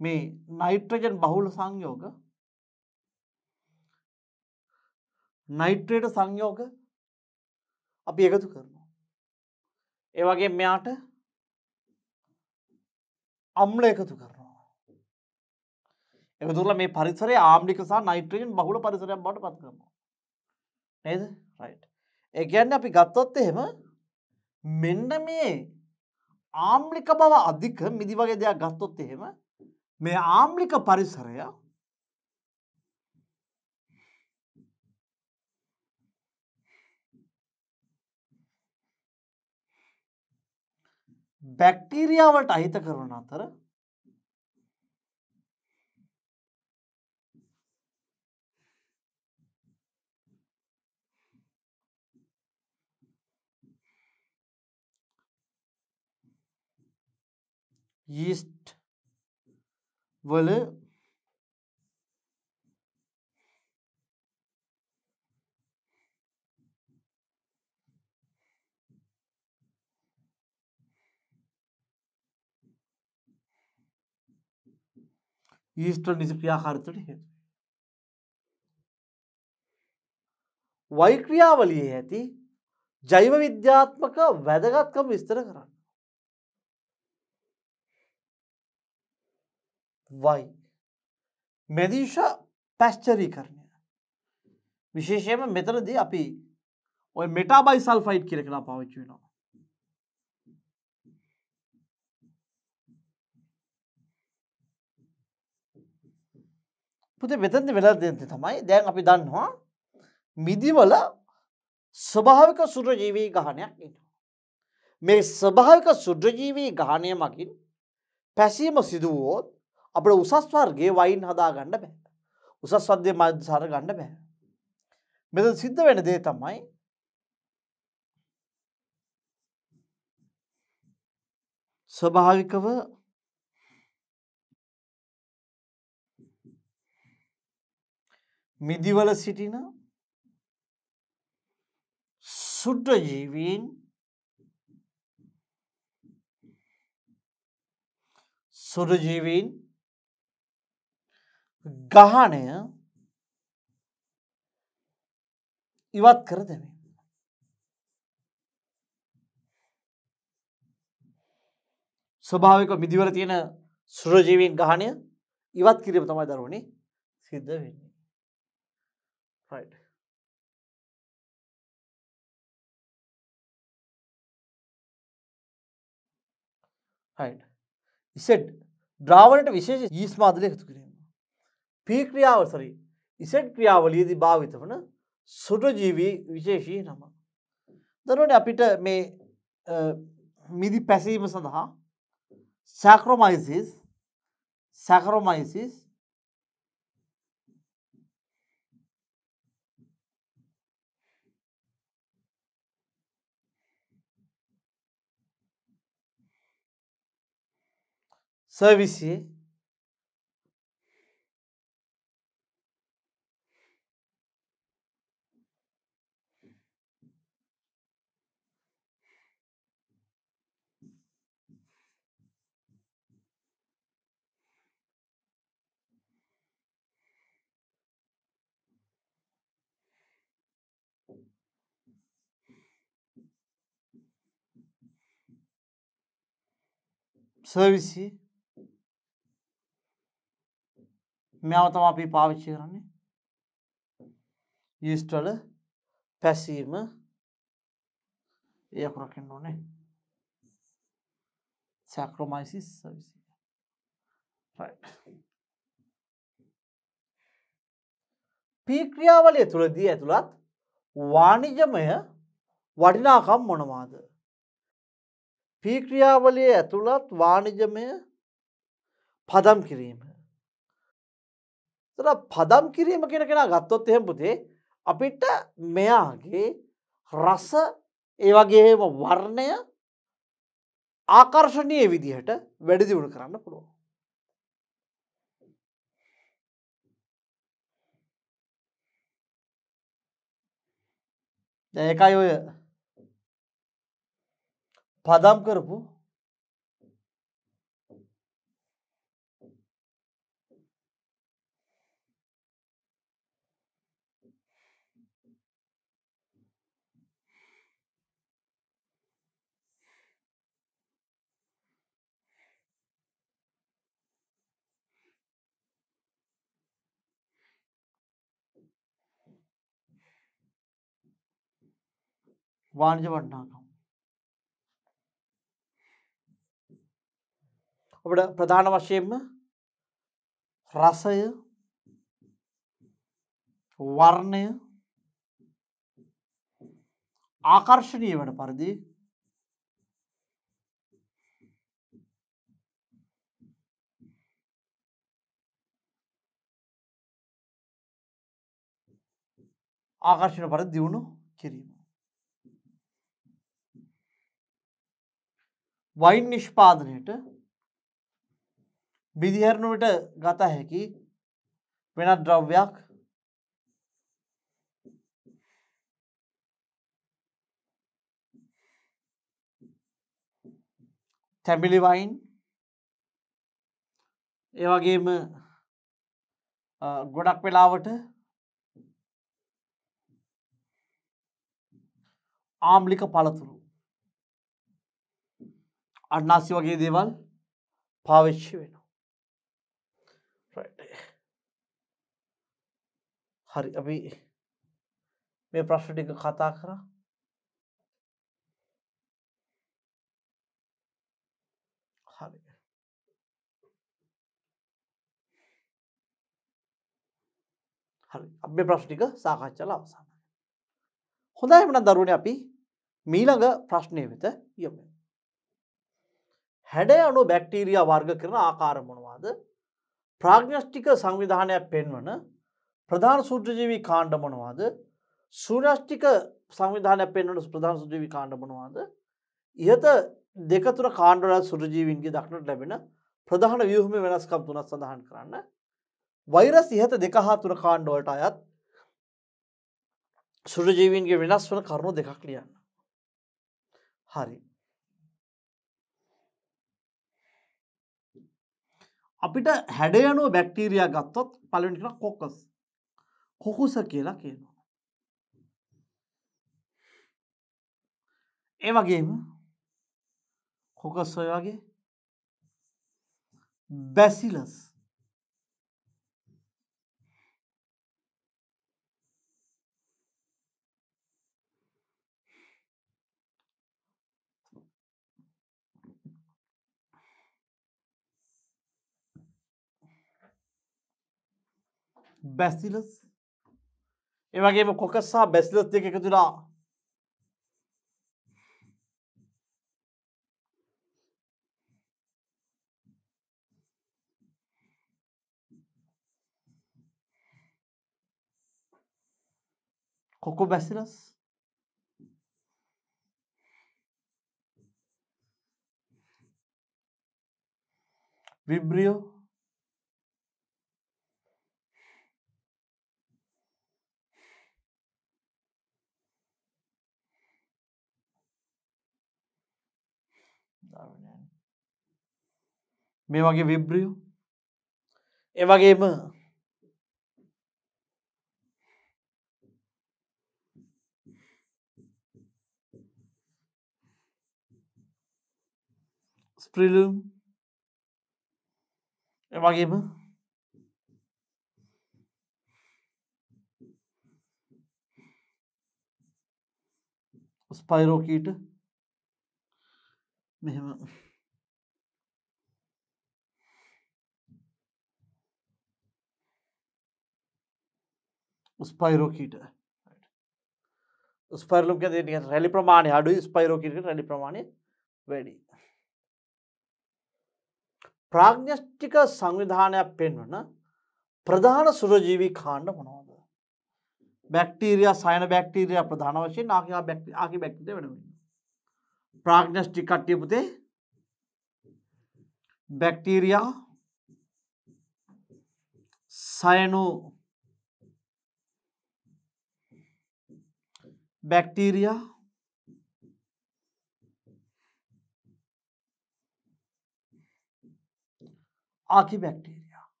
A: මේ නයිට්‍රජන් බහුල සංයෝග නයිට්‍රේට සංයෝග අපි එකතු කරනවා. ඒ වගේ මෙයාට අම්ල එකතු කරනවා. එකතුරල මේ පරිසරේ ආම්ලික සහ නයිට්‍රජන් බහුල පරිසරයක් බවට පත් කරනවා. නේද? රයිට්. ඒ කියන්නේ අපි ගත්තොත් එහෙම මෙන්න මේ ආම්ලික බව අධික මිදි වගේ දෙයක් ගත්තොත් එහෙම මේ ආම්ලික පරිසරය බැක්ටීරියාවලට අහිත කරන අතර යීස්ට් වල ඊස්ට්‍රල් නිසි ක්‍රියාකාරිත්වයට හේතු. වෛක්‍රියාවලියේ ඇති ජෛව විද්‍යාත්මක වැදගත්කම විස්තර කරන්න. වයි මෙදීශ පැස්්චරී කරණය විශේෂයම මෙතනද අපි ඔය මෙටාබයි සල්ෆයිට් කියරකලා පවිච්ච වෙනවා පුතේ මෙතනදි වෙලා දෙන්නේ තමයි දැන් අපි දන්නවා මිදිවල ස්වභාවික සුරජීවී ගහනයක් ඉන්නවා. මේ ස්වභාවික සුද්‍රජීවී ගහනය මගින් පැසීම සිදුවෝත් අපට උසස් වර්ගේ වයින් හදා ගන්න බෑ. උසස් වද්‍ය මධ්‍යසාර ගන්න බෑ. මෙත සිද්ධ වෙන දේ තමයි ස්වභාවිකව මිදිවල සිටින සුද්ඩ ජීවීන් සුරජීවීන් ගහනය ඉවත් කර දෙමින්. ස්වභාවික මිදිවල තියෙන සුරජීවීන් ගහනය ඉවත් කිරීම තමයි දරුවනේ සිද්ධ වෙන්නේ. Right. Right. ඉසෙඩ් ද්‍රාවණයට විශේෂ ඊස් මාදලය එකතු කිරීම. පී ක්‍රියාව සරි ඉසෙඩ් ක්‍රියාවලියේදී භාවිත වන සුටජීවී විශේෂී නම. දරුවට අපිට මේ මිදි පැසීම සඳහා සැක්‍රොමයිසිස් සැකරොමයිසිස් servisi. Servisi. මෙයාව තම අපි පාවිච්චි කරන්නේ ඊස්ටල පැසීම එය කරකෙන් ඕනේ සැක්‍රෝමයිසිස් සවිසි පීක්‍රියාවලය තුළදී ඇතුළත් වානිජමය වටිනාකම් මොනවාද පීක්‍රියාවලය ඇතුළත් වානිජමය පදම් කිරීම තර පදම් කිරීම කෙන කෙන ගත්තොත් එහෙම පුතේ අපිට මෙයාගේ රස ඒවගේම වර්ණය ආකර්ශණය විදිහට වැඩදිවුණ කරන්න පුළුවන්. ඒකයි ඔය පදම් කරපු වාණිජ වටනාකම් ඔබට ප්‍රධාන වශයෙන්ම රසය වර්ණය ආකර්ශණය වන පරිදි ආකර්ශණ පරිදි දියුණු කිරීම. වයින් නිෂ්පාදනයට බිදිහැරණු විට ගත හැකි වෙනත් ද්‍රව්‍යයක් තැඹිලි වයින් ඒවගේම ගොඩක් වෙලාවට ආම්ලික පළතුරු. අන්නාසි වගේ දේවල් පාවිච්චි වෙන හරි අපි මේ ප්‍රශ්න ටික කතා කරා. හරි. හරි. අපේ ප්‍රශ්න ටික සාකච්ඡාල අවසానයි හොඳයි එhmenan දරුවනේ අපි. මීළඟ ප්‍රශ්නය වෙත යමු. හැඩය අනු බැක්ටීරියා වර්ග කරන ආකාර මොනවාද ප්‍රාග්ඥෂ්ටික සංවිධානයක් පෙන්වන ප්‍රධාන සූත්‍රජීවී කාණ්ඩ මොනවාද සූනෂ්ටික සංවිධානයක් පෙන්වන ප්‍රධාන සුජීවී කාණ්ඩ මොනවාද ඉහත දෙකතුර කාණ්ඩවල සුරජීවින්ගේ දක්නට ලැබෙන ප්‍රධාන ව්‍යහම වෙනස්කම් තුනත් සඳහන් කරන්න වෛරස් ඉහත දෙක හා තුන කාණ්ඩුවලට අයත් සුරජීවීන්ගේ වෙනස් වන කරුණු දෙකක් ලියන්න. හරි. අපිට හැඩයනුව බැක්ටීරිය ගත්තොත් පලනිට කොක්කස් කොකුස කියලා කියනවා. ඒ වගේම කොකස් ඔය වගේ බැසිලස් බැසිලස්. ඒවගේම කොකස්සා බැසිලස් දෙක එකතුලා. කොකු බැසිලස්. විබ්‍රියෝ. මේ වගේ විබ්‍රියෝ එවගේම ස්ප්‍රිලම් එවගේම ස්පයිරෝකීට මෙහෙම ස්පයිරෝකීට ස්පරලුම් රැලි ප්‍රමාණය අඩු ස්පයිරෝකීට රැලි ප්‍රමාණය වැඩි ප්‍රාග්ඥෂ්ටික සංවිධානයක් පෙන්වන ප්‍රධාන සුරජීවී කාණ්ඩ මොනවද. බැක්ටීරිය සයන බැක්ටීරිය ප්‍රධාන වශයෙන් ආකයා ආකි බැක්ටිය වෙනවෙන්න. ප්‍රාග්ඥෂ්ටි කට්ටිය පුතේ bacteria cyanobacteria archaebacteria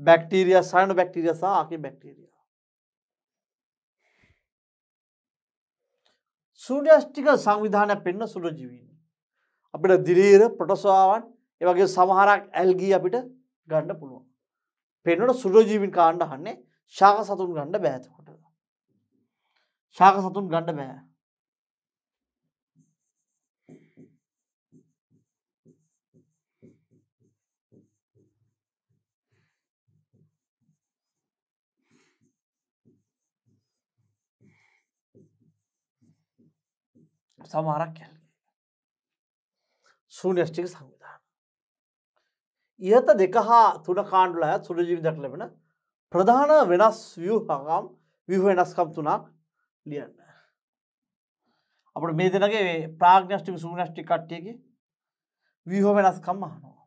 A: bacteria cyanobacteria සහ ආකි බැක්ටීරිය සූඩියස්ටික සංවිධානය පෙන්න්න සුරජීවීන් අපිට දිරීර ප්‍රටසවාවන් ඒවගේ සමහරක් ඇල්ගී අපිට ගණ්ඩ පුළුවන් පෙන්නට සුරජීවින් කාණ්ඩ හන්නේ ශාක සතුන් ගණ්ඩ බෑතකොට ශාක සතුන් ගණ්ඩ බෑ සමහරක් කැල්ගේ සූනෂ්ටික සංවිධාන. ඉහත දෙක හා තුන කාණ්ඩුල ඇත් සුරජීවිදක් ලැබෙන ප්‍රධාන වෙනස් විය් හකම් විහ වෙනස්කම් තුනක් ලියන්න. අපට මේ දෙනගේ ප්‍රාග්ඥෂ්ටික සූනෂ්ටි කට්ටියගේ විහෝ වෙනස්කම් අහනවා.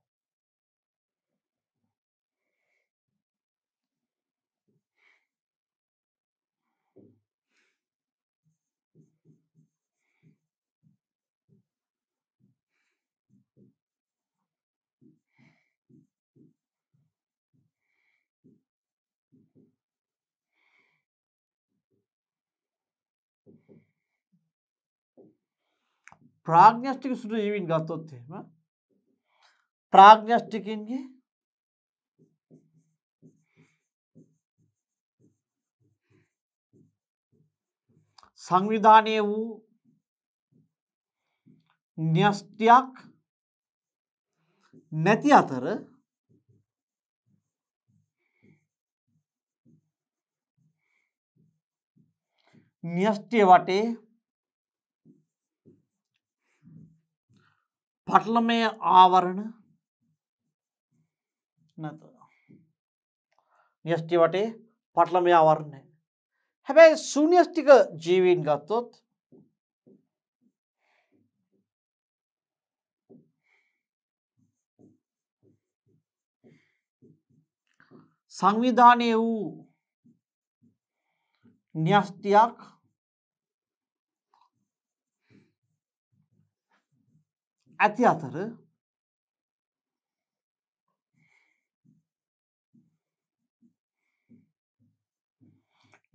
A: ප්‍රාග්ඥෂ්ටික සුට ජීවින් ගත්තොත්තේම ප්‍රාග්ඥෂ්ටිකින්ගේ සංවිධානය වූ න්‍යෂ්ටියක් නැති අතර න්‍යෂ්ටිය වටේ පටලමය ආවරණ නැත. නිස්ටි වටේ පටලමය ආවරණය හැබැයි සූනිියස්ටික ජීවීන් ගත්තොත් සංවිධානය වූ න්‍යෂ්ටියක් ඇති අතර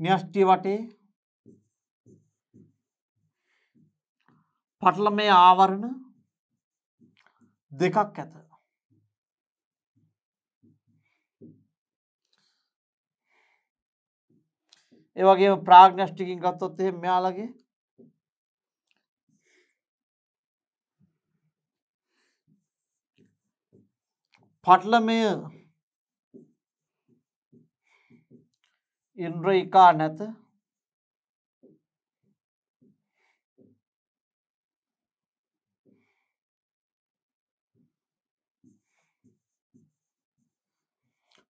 A: න්‍යෂ්ටිය වටේ පටලමේ ආවරණ දෙකක් ඇත. ඒවගේ ප්‍රාග්නෂ්ටිකින් ගත්තොත් එහෙ මෙයාලගේ පටලමය ඉන්ද්‍රයිකා නැත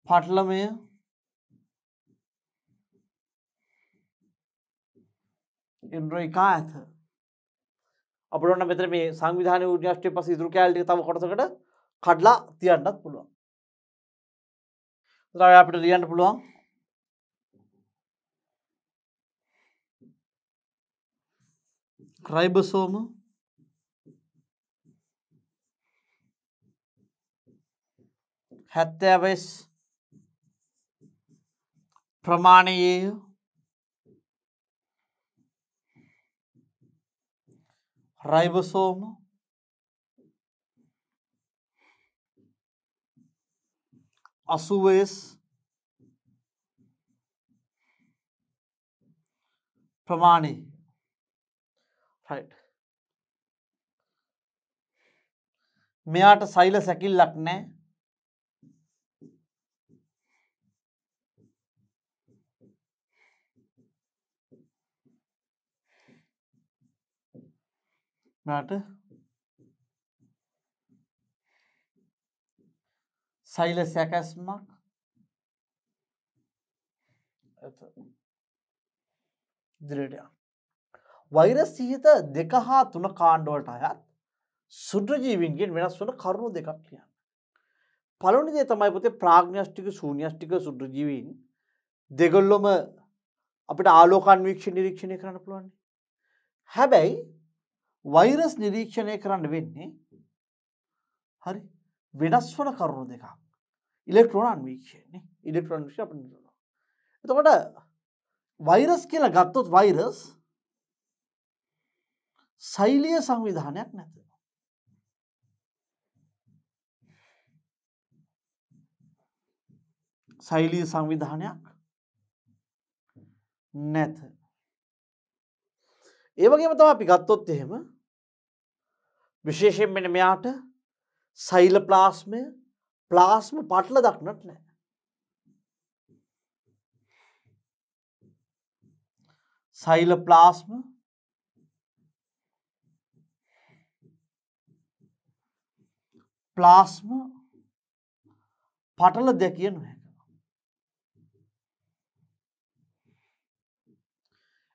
A: පටලමය ඉන්ද්‍රයිකා ඇත අපට මෙතර මේ සංවිධාන ඥාෂ්ටය පස ඉදුරු කෑල්ටි තම කොටසකට කඩලා තියන්නත් පුළුවන්. අපිට ලියන්න පුළුවන්. ක්‍රයිබසෝම හැත්තෑවස් ප්‍රමාණයේ රයිබසෝම අසුවස් ප්‍රමාණය මෙයාට සයිල සැකිල්ලක් නෑ. මෙයාට සෛල සැකැස්මක් දිරටය වෛරස් සිහිත දෙක හා තුන කාණ්ඩුවට අයත් සුද්‍රජීවින්ගෙන් වෙනස් වන කරුණු දෙකක් කියන්න. පලනි දේ තමයි පොතේ ප්‍රාග්ඥෂ්ටික සූනියෂ්ටික සුද්‍රජීවීන් දෙගොල්ලොම අපිට ආලෝකන් වීක්ෂ නිරීක්ෂණය කරන්න පුළුවන්නේ. හැබැයි වෛරස් නිරීක්ෂණය කරන්න වෙන්නේ හරි වෙනස් වන කරුණු දෙකක් ඉලෙක්ට්‍රෝනන් වීක්ෂයන්නේ ඉලෙක්ට්‍රෝන් විශ අප එතකොට වෛරස් කියලා ගත්තොත් වෛරස් සෛලිය සංවිධානයක් නැත. සෛලී සංවිධානයක් නැත. ඒවගේම තම අපි ගත්තොත් එහෙම විශේෂයෙන් මෙන මෙයාට සෛල ප්ලාස්මය ප්ලාස්ම පටල දක්නට නෑ. සෛල ප්ලාස්ම ප්ලාස්ම පටල දැකිය නොහැක.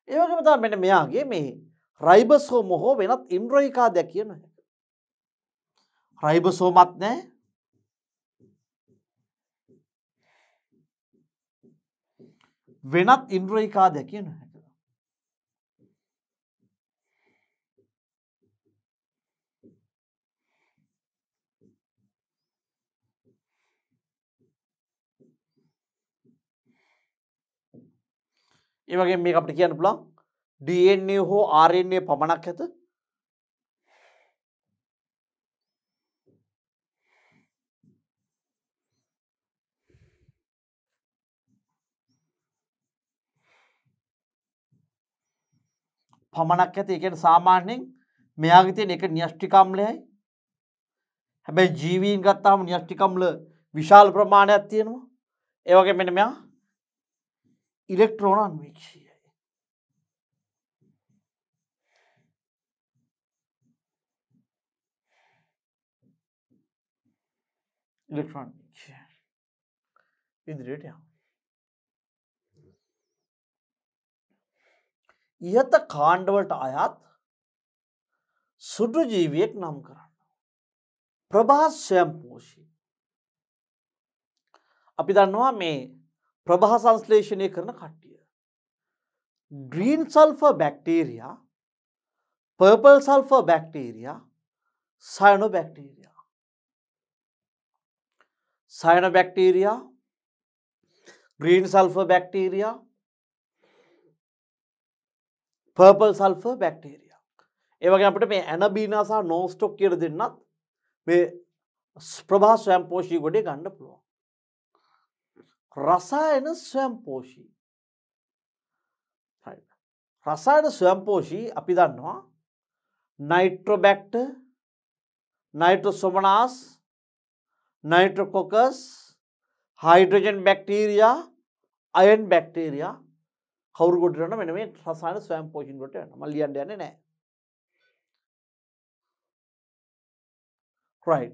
A: ඒවගේම තම මෙන මෙයාගේ මේ රයිබසෝ මොහෝ වෙනත් ඉන්ද්‍රයිකා දැකිය නොහැක. රයිබසෝමත් නෑ. වෙනත් ඉන්ද්‍රයිකා දැකිය නොහැක. ඒවගේ මේ අපට කියන්න පුළන් DNA හෝ ආරන්නේ පමණක් ඇත. පමණක් ඇත. එකෙන් සාමාන්‍යයෙන් මෙයාගතිය එක න්‍යෂ්ටිකම්ලයයි. හැබැයි ජීවීන් ගත්තාම න්‍යෂ්ටිකම්ල විශාල ප්‍රමාණයක් තියෙනවා. ඒවගේ මෙන මෙයා ඉලෙක්ට්‍රෝනන් වීක්ෂයයි ඉලෙක්ට්‍රෝන් ඉදිරියට යම්. ඉහත කාණ්ඩවලට අයත් සුඩු ජීවියෙක් නම් කරන්න. ප්‍රභාස්වයම් පෝෂී. අපි දන්නවා මේ ප්‍රභා සංස්ලේෂණය කරන කට්ටිය. Green sulphur bacteria purple sulphur bacteria cyanobacteria cyanobacteria green sulphur bacteria purple sulphur bacteria ඒවගේ අපට මේ ඇනබීනාසා නෝස්ටොක් කියර දෙන්නත් මේ ප්‍රභා ස්වයම් පෝෂී ගොඩේ ගණ්ඩ පුළුවන්. රසායන ස්වයම් පෝෂී රසායන ස්වයම් පෝෂී අපි දන්නවා නයිට්‍රොබැක්ට නයිට්‍රොසොමනාස් නයිට්‍රකොකස් හයිඩ්‍රජන් බැක්ටීරයා අයන් බැක්ටේරයා කවරු ගොඩරන මෙන මේ රසායන ස්වයම් පෝෂන් ගොට ම ලියන්ට යන්න නෑ රයි්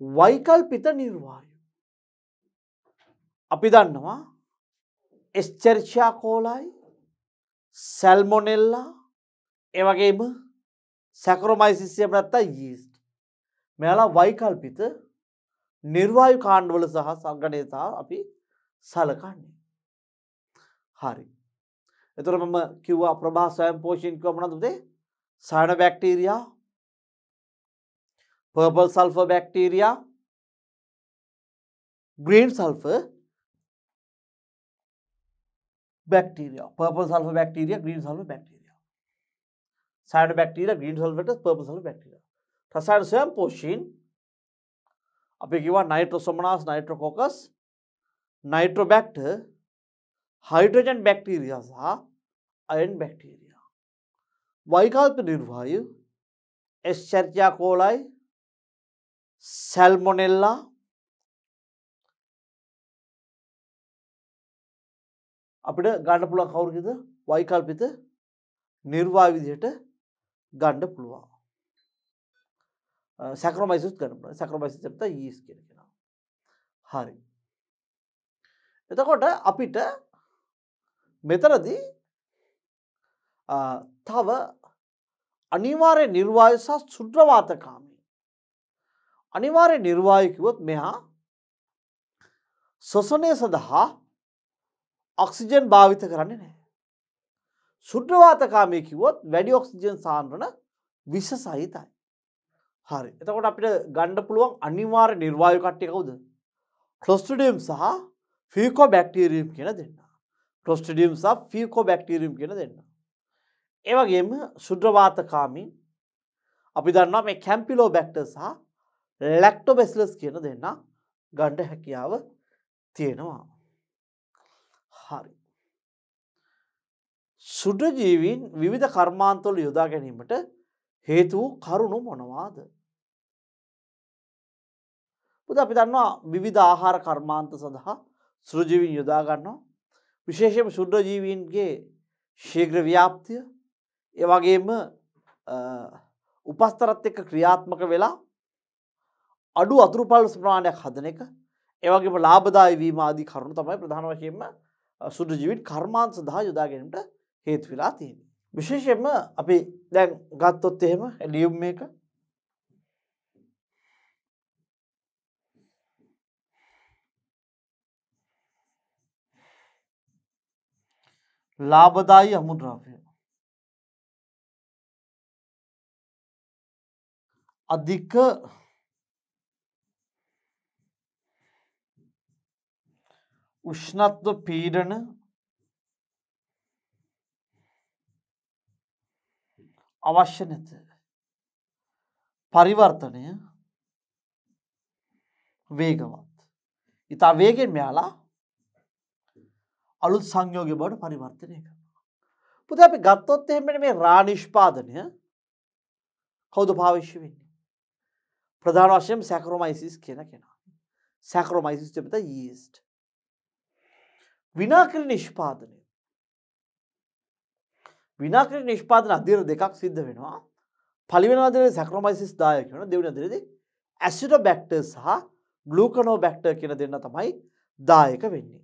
A: වයිකල් පිත නිර්වාය. අපි දන්නවා එස්චර්චා කෝලයි සැල්මොනෙල්ලා ඒවගේම සැකරොමයිසිස්ය ප්‍රත්තා යීස්ට මෙයාලා වයිකල්පිත නිර්වායු කාණ්ඩවල සහ සංගනයතා අපි සලකන්නේ. හරි. එතුර මම කිව්වා ප්‍රභා සයම් පෝෂණක මනතුදේ cyanobacteria purple sulphur bacteria green sulphur bacteria purple sulphur bacteria green sulphur bacteria cyanobacteria green සල්වට purple sulphur bacteria රසායන ස්වයම් පෝෂීන් අපි කිවා නයිට්‍රොසොමනාස් නයිට්‍රොකෝකස් නයිට්‍රෝබැක්ට හයිඩ්‍රජන් බැක්ටීරිය සහ අයන් බැක්ටීරිය වයිකල්ප නිර්වාය එස්චර්චා කෝලයි සැල්මොනෙල්ලා අපිට ගණඩ පුළන් කවුරුකිද වයිකල්පිත නිර්වා විදිහට ගණ්ඩ පුළුවන් සැකරමයිසුත් ගන්න සැකරමයිසිත ඊස් කෙනෙන හරි එතකොට අපිට මෙතරදී තව අනිවාර්ය නිර්වාය සහ සුද්‍රවාතකාමී අනිවාර්ය නිර්වායකිවොත් මෙහා සොසනය සඳහා ඔක්සිජන් භාවිත කරන්නේ නෑ. සුද්‍රවාතකාමය කිවොත් වැඩි ඔක්සිජන් සාන්ද්‍රන විස සහිතයි. හරි එතකොට අපිට ගණ්ඩ පුළුවන් අනිවාර්ය නිර්වාය කට්ටිය කවුද. කලොස්ටඩියම් සහ ෆිකෝ බැක්ටීරියම් කියෙන දෙන්න. කලොස්ටඩියම් සහ ෆිකෝ බැක්ටීරියම් කියෙන දෙන්න. ඒවගේම සුද්‍රවාතකාමින් අපි දන්නවා මේ කැම්පිලෝ බැක්ට සහ ලැක්ටෝ බෙස්ලස් කියන දෙන්න ගණ්ඩ හැකියාව තියෙනවා. හරි. සුඩජීවීන් විවිධ කර්මාන්තොල යොදා ගැනීමට හේතු කරුණු මොනවාද. පුද අපි දන්නවා විවිධ ආහාර කර්මාන්ත සඳහා සෘජීවින් යොදාගන්නවා විශේෂම සුද්‍රජීවීන්ගේ ශීග්‍ර ව්‍යාප්තිය ඒවගේම උපස්තරත් එක්ක ක්‍රියාත්මක වෙලා අඩු අතුරුපල් ප්‍රමාණයක් හදන එක ඒවගේම ලාබදායි වීමාදී කරුණු තමයි ප්‍රධාන වශයෙන්ම සුද්‍රජීවින් කර්මාන්ත සඳහා යොදාගැනට හේතු වෙලා තියෙන. විශේෂයෙන්ම අපි දැන් ගත්තොත් එහෙම ලියුම් එක ලාබදායි අමුද්‍රාවය අධික උෂ්ණත්ව පීඩන අවශ්‍ය නැත. පරිවර්තනය වේගවත්. ඉතා වේගෙන් මෙයාලා අලුත් සංයෝග බවට පරිවර්තනය කරන පුද අපි ගත්තොත් එහෙමට මේ රානිෂ්පාදනය කෞද පාවිශ්‍ය වෙන්නේ? ප්‍රධාන වශයෙන් සැකරෝමයිසිස් කියන කෙනා. සැකරෝමයිසිස් පත යීස්ට විනාකර නිෂ්පාදනය. විනාකර නිෂ්පාදන අධීර දෙකක් සිද්ධ වෙනවා. පලිවෙනවාදර සැක්‍රමයිසිස් දාය කියන දෙවනදරද ඇසිට බැක්ට සහ ගලූකනෝ බැක්ට කියන දෙන්න තමයි දායක වෙන්නේ.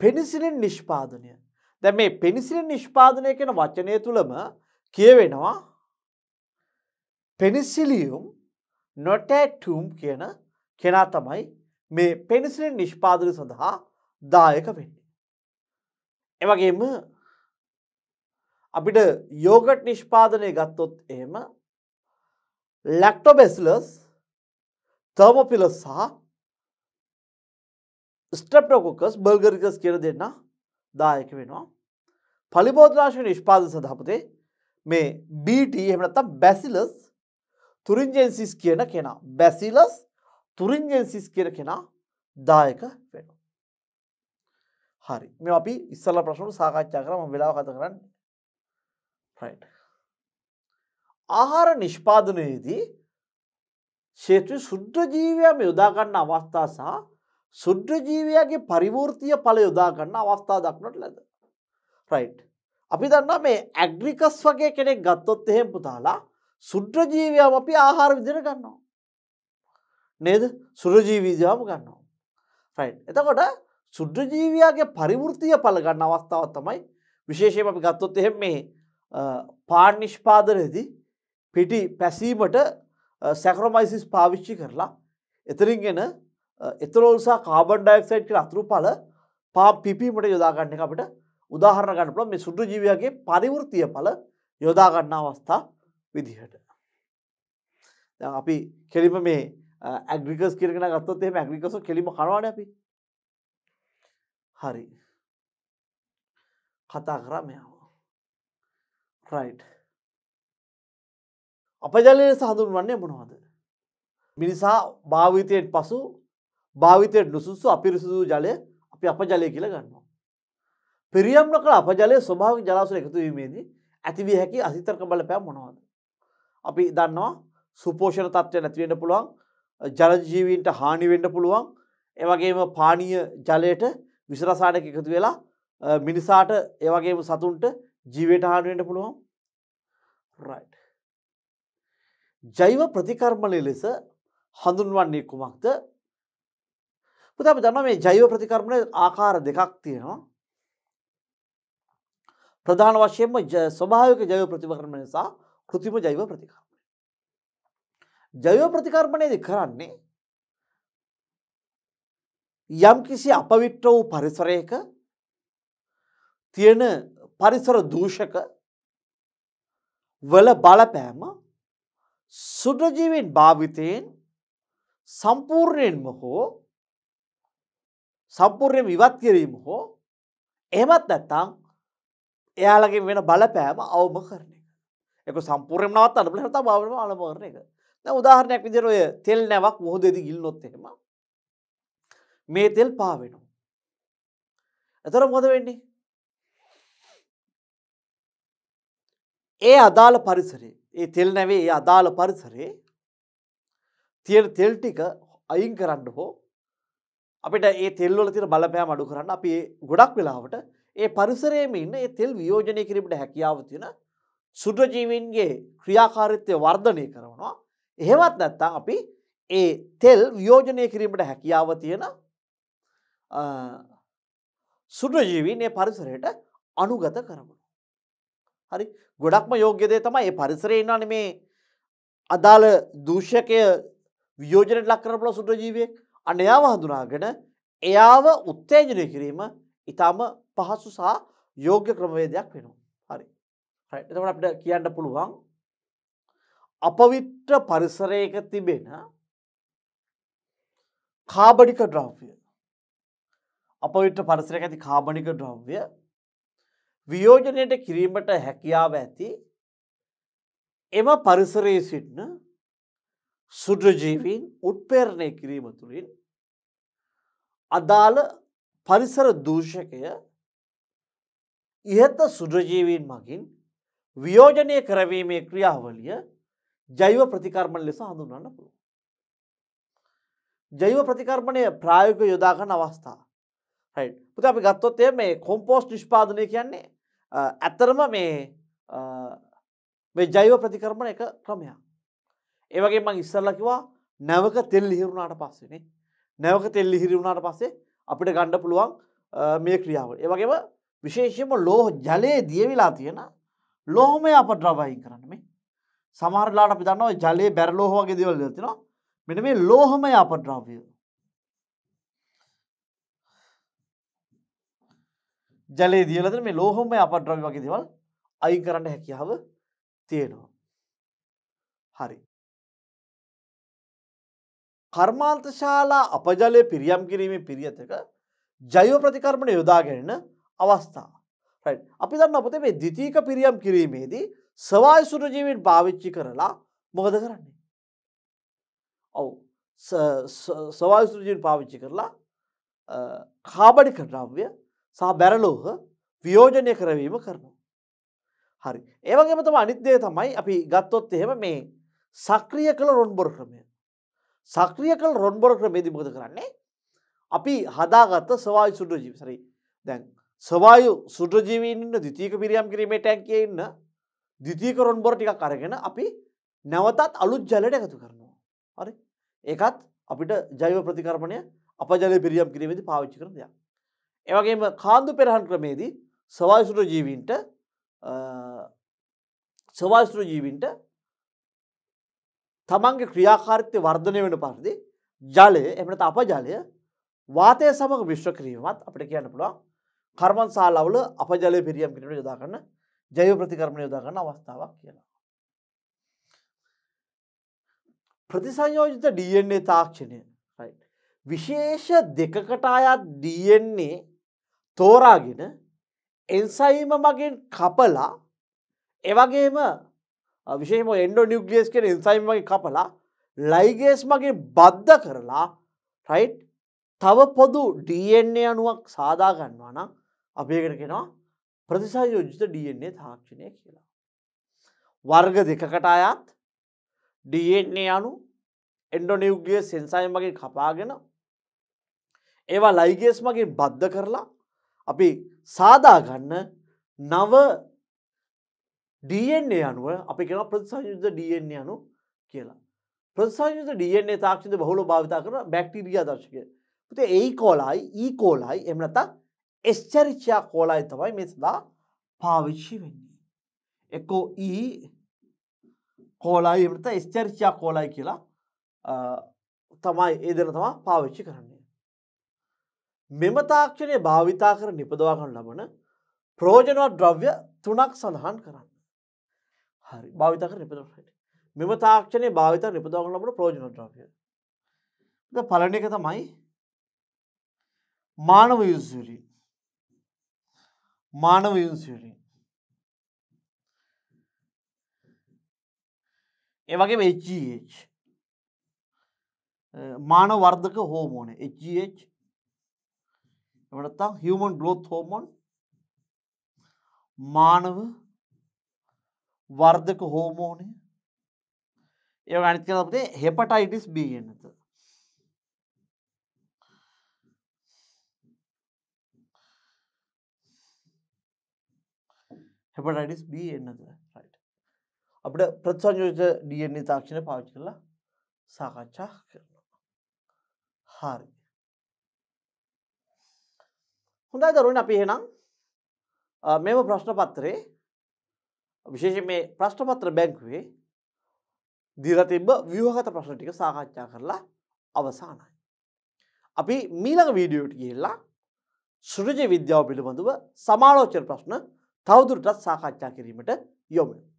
A: පෙනිසිලෙන් නිෂ්පාදනය දැ මේ පෙනිසිලෙන් නිෂ්පාදනය කෙන වචනය තුළම කියවෙනවා පෙනිසිලියුම් නොටැටුම් කියන කෙනා තමයි මේ පෙනිසිලින් නිෂ්පාදන සඳහා දායක වෙන්නේ. එවගේම අපිට යෝගට් නිෂ්පාදනය ගත්තොත් එහෙම ලැක්ටෝබෙස්ලස් තර්මොපිලස් සහ ස්ටප්ටෝකොකස් බල්ගරිකස් කියර දෙන්න. දායක වෙනවා. පලිබෝධනාශක නිෂ්පාද සඳහපතේ මේ BT එමනත්තම් බැසිලස් තුරින්ජෙන්සිස් කියන කෙනා. බැසිලස් තුරින්ජෙන්සිස් කියන කෙනා දායක වෙන. හරි. මේ අපි ඉස්සල්ල ප්‍රශ්නු සාකච්ඡා කරම වෙලාව කත කරන්න. ආහාර නිෂ්පාදනයේදී ශේත්‍ර සුද්‍රජීවයම යොදාගන්න අවස්ථා සහ සුද්‍රජීවයාගේ පරිවෘතිය පල යොදාගන්න අවස්ථා දක්නට ලැද. රයිට්. අපි දන්න මේ ඇග්‍රිකස් වගේ කෙනෙක් ගත්තොත් එහෙම පුතාලා සුද්‍රජීවයම අපි ආහාර විදිර ගන්නවා. නේද සුරජීවීජාම ගන්නවා. රයිට්. එතකොට සුද්‍රජීවයාගේ පරිවෘතිය පල ගන්න අවස්ථාවත් තමයි විශේෂය අපි ගත්තොත් එහෙම මේ පාන් නිෂ්පාදනයේදී පිටි පැසීමට සැකරමයිසිස් පාවිච්චි කරලා එතරින්ගෙන එතරෝල්සා කාබන් ඩයික්සයිඩ් කළ අතුරු පල පා පිපීමට යොදාගන්න අපට උදාහරණ ගන්න පුළ මේ සුද්‍ර ජීවයාගේ පරිවෘතිය පල යොදාගන්න අවස්ථා විදිහට. අපි කෙලිම මේ ඇග්‍රිකස් කිරගෙන ගත්තොත් එම ඇග්‍රිකස කෙලිම කනවාන අපි. හරි. කතා කරා මෙයාව. රයිට් අපජලය සහඳුන් වන්නේ මොනවද. මිනිසා භාවිතයෙන් පසු භාවිතයට නුසුසු අපිරිසිදු ජලය අපි අප ජලය කියල ගන්නවා. පිරියම්න කළ අප ජලය ස්වභාව ජලාසුල එකතුවීමේදී ඇතිවිය හැකි අසිතර්ක බල පෑ මොනවද. අපි දන්නවා සුපෝෂණ තත්වය නැතිවෙන්න පුළුවන් ජලජීවීන්ට හානිවෙන්න පුළුවන් එවගේම පානීය ජලයට විසරසානක එකතු වෙලා මිනිසාට ඒවගේම සතුන්ට ජීවයට හානුවෙන්ට පුළුවන් රයිට් ජෛව ප්‍රතිකර්මණය ලෙස හඳුන්වන්නේ කුමක්ද පුත අපි දන්න මේ ජෛව ප්‍රතිකර්මණය ආකාර දෙකක් තියෙනවා. ප්‍රධාන වශයෙන්ම ස්වභාවික ජෛව ප්‍රතිකර්මණය සහ කෘතිම ජෛව ප්‍රතිකර්මණය ජෛව ප්‍රතිකර්මණයද කරන්නේ යම් කිසි අපවිට්‍ර වූ පරිසරයක තියෙන පරිසර දූෂක වල බලපෑම සුද්‍රජීවෙන් භාවිතයෙන් සම්පූර්ණයෙන්ම හෝ සම්පූර්ණයෙන් ඉවත් කිරීම හෝ එහෙමත් නැත්තම් එයාලගේ වෙන බලපෑම අවම කරන එක. එක සම්පූර්ණයෙන් නවත්තන්න බෑ නැත්නම් භාවනම අලම කරන එක. දැන් උදාහරණයක් විදිහට ඔය තෙල් නැවක් මොහොතේදී ගිල්නොත් එහෙම මේ තෙල් පා වෙනවා එතකොට මොකද වෙන්නේ? ඒ අදාළ පරිසරේ ඒ තෙල් නැවේ ඒ අදාළ පරිසරේ තියෙන තෙල් ටික අයින් කරන්න හෝ අපිට ඒ තෙල්වල තියෙන බලපෑම අඩු කරන්න අපි ගොඩක් වෙලාවට ඒ පරිසරයේම ඉන්න ඒ තෙල් වියෝජනය කිරීමට හැකියාව තියෙන සුද්‍රජීවීන්ගේ ක්‍රියාකාරීත්වය වර්ධනය කරනවා. එහෙමත් නැත්නම් අපි ඒ තෙල් වියෝජනය කිරීමට හැකියාව තියෙන සුද්‍රජීවීන් ඒ පරිසරයට අනුගත කරනවා. හරි ගොඩක්ම යෝග්‍යදේ තමයි ඒ පරිසරේ ඉන්නවනේ මේ අදාළ දූෂකය වියෝජනයට ලක් කරන පුළුවන් සුද්‍රජීවියෙක් අන්න එයාව හඳුනාගෙන එයාව උත්තේජනය කිරීම ඊටම පහසු සහ යෝග්‍ය ක්‍රමවේදයක් වෙනවා. හරි. හරි. එතකොට අපිට කියන්න පුළුවන් අපවිත්‍ර පරිසරයක තිබෙන කාබනික ද්‍රව්‍ය අපවිත්‍ර පරිසරයක ඇති කාබනික ද්‍රව්‍ය වියෝජනයට කිරීමට හැකියාව ඇති එම පරිසරයේ සිටින සුද්‍රජීවීන් උත්පේරණය කිරීම තුළින් අදාළ පරිසර දූෂකය ඉහත සුද්‍රජීවීන් මගින් වියෝජනය කරවීමේ ක්‍රියාවලිය ජෛව ප්‍රතිකර්මණ ලෙස හඳුන්වන්න පුළුව. ජෛව ප්‍රතිකර්මණය ප්‍රායෝග යොදාගන්න අවස්ථා. හයි පුත අපි ගත්තොත් මේ කොම්පෝස්් නිෂ්පාදනය කියන්නේ ඇත්තරම මේ මේ ජෛව ප්‍රතිකරමණ එක ක්‍රමයක්. ඒවගේ මං ඉස්සල්ලකිවා නැවක තෙල් ලිහිරුණාට පස්සෙනේ නැවක තෙල් ලිහිරුණාට පස්සේ අපිට ගණ්ඩ පුළුවන් මේ ක්‍රියාව. ඒවගේම විශේෂම ලෝහ ජලයේ දියවිලා තියෙන ලෝහමය අප ද්‍රවයින් කරන්න මේ සමහරලාට අපි දන්නවා ජලයේ බැරලෝහ වගේ දේවල් තියෙනවා. මෙන්න මේ ලෝහමය අපද්‍රව්‍ය. ජලයේ දියලා තියෙන මේ ලෝහමය අපද්‍රව්‍ය වගේ දේවල් අයින් කරන්න හැකියාව තියෙනවා. හරි. කර්මාන්තශාලා අපජලය පිරියම් කිරීමේ පිරියතක ජෛව ප්‍රතිකර්මණ යොදා ගැනෙන අවස්ථා. රයිට්. අපි දන්නවා පුතේ මේ ද්විතීක පිරියම් කිරීමේදී සවායු සුරජීවීන් පාවිච්චි කරලා මොකද කරන්නේ? ඔව්. සවායු සුරජීවීන් පාවිච්චි කරලා කාබනික ද්‍රව්‍ය සහ බැරලෝහ වියෝජනය කරවීම කරනවා. හරි. ඒ වගේම තමයි අනිත් දේ තමයි අපි ගත්තොත් එහෙම මේ සක්‍රිය කළ රොන්බොර ක්‍රමය. සක්‍රිය කළ රොන්බොර ක්‍රමේදී මොකද කරන්නේ? අපි හදාගත්ත සවායු සුරජීවී සරි. දැන් සවායු සුරජීවීන් ඉන්න ද්විතීක පිරියම් කිරීමේ ටැංකියේ ඉන්න ද්විතීක රොන්බොර ටිකක් අරගෙන අපි නැවතත් අලුත් ජලයට එකතු කරනවා. හරි. ඒකත් අපිට ජෛව ප්‍රතිකර්මණය අපජලය පිරියම් කිරීමේදී පාවිච්චි කරන දෙයක්. ඒ වගේම කාන්දු පෙරහන් ක්‍රමේදී සවායුසුර ජීවීන්ට සවායුසුර ජීවීන්ට තමන්ගේ ක්‍රියාකාරීත්වය වර්ධනය වෙන පරිදි ජලය එහෙම නැත්නම් අපජලය වාතය සමග මිශ්‍ර කිරීමත් අපිට කියන්න පුළුවන්. කර්මන් ශාලාවල අපජලය පිරියම් කිරීමට යොදා ගන්න ජෛව ප්‍රතිකර්මණය යොදා ගන්න අවස්ථාවක් කියලා. ප්‍රතිසංයෝජිත DNA තාක්ෂණය. විශේෂ දෙකකට අයත් DNA තෝරාගෙන එන්සයිම මගින් කපලා එවගේම විශේෂම එන්ඩෝ නිියුක්ලියස් කෙන එන්සයිම් වගේ කපලා ලයිගේස් මගේ බද්ධ කරලා රයිට් තව පොදු DNA අනුවක් සාදාගන්නවා නම් අපේකට කෙනවා ප්‍රතිසායෝජිත DNA තාක්ෂණය කියලා. වර්ග දෙකකට අයත් DNA අනු එන්ඩෝනියුග්ලිය සෙන්සයිම් වගේ කපාගෙන ඒවා ලයිගේස් මගින් බද්ධ කරලා අපි සාදාගන්න නව DNA අනුව අපි කෙන ප්‍රතිසංයුද්ධ DNA අනු කියලා. ප්‍රතිසංයුද්ධ DNA තාක්ෂිත බහුල භාවිතා කරන බැක්ටීරිය දර්ශකය. පුතේ ඒ කෝලයි ඊ e කෝලයි එමනත එස්චරිච්චා කෝලයි තමයි මේ සදා පාවිච්චි වෙන්නේ. එකෝ e ඊ කෝලයි එමනත එස්චරිච්චා කෝලයි කියලා තමයි ඒ දෙන තමා පාවිච්චි කරන්නේ. මෙම තාක්ෂණය භාවිතා කර නිපදවාගන්න ලබන ප්‍රෝජනවත් ද්‍රව්‍ය තුනක් සඳහන් කරන්න. හරි. භාවිතා කර නිපදවට. මෙම තාක්ෂණය භාවිත නිපදවාගන්න ලබන ප්‍රෝජන ද්‍රව්‍ය. පලන එක තමයි මානව යුසරී මානව යුසරී ඒවගේ HGH මානව වර්ධක හෝමෝන. HGH එමනත්තම් හියමන් ග්‍රෝත් හෝමොන් මානව වර්ධක හෝමෝනය. ඒ අනිත් කියනපතේ හෙපටයිටිස් බී එන්නත. හෙපටයිටිස් බී එන්නද අපිට ප්‍රත්සංයෝජ DNA තාක්ෂණය පාවිච්චි කරලා සාකච්ඡා කරනවා. හරි. හොඳයි දරුවනේ අපි එහෙනම් මේව ප්‍රශ්න පත්‍රයේ විශේෂ මේ ප්‍රශ්න පත්‍ර බැංකුවේ දීලා තිබ්බ ව්‍යුහගත ප්‍රශ්න ටික සාකච්ඡා කරලා අවසానයි. අපි මීළඟ වීඩියෝට ගිහිල්ලා සෘජ විද්‍යාව පිළිබඳව සමාලෝචන ප්‍රශ්න තවදුරටත් සාකච්ඡා කිරීමට යොමු වෙමු.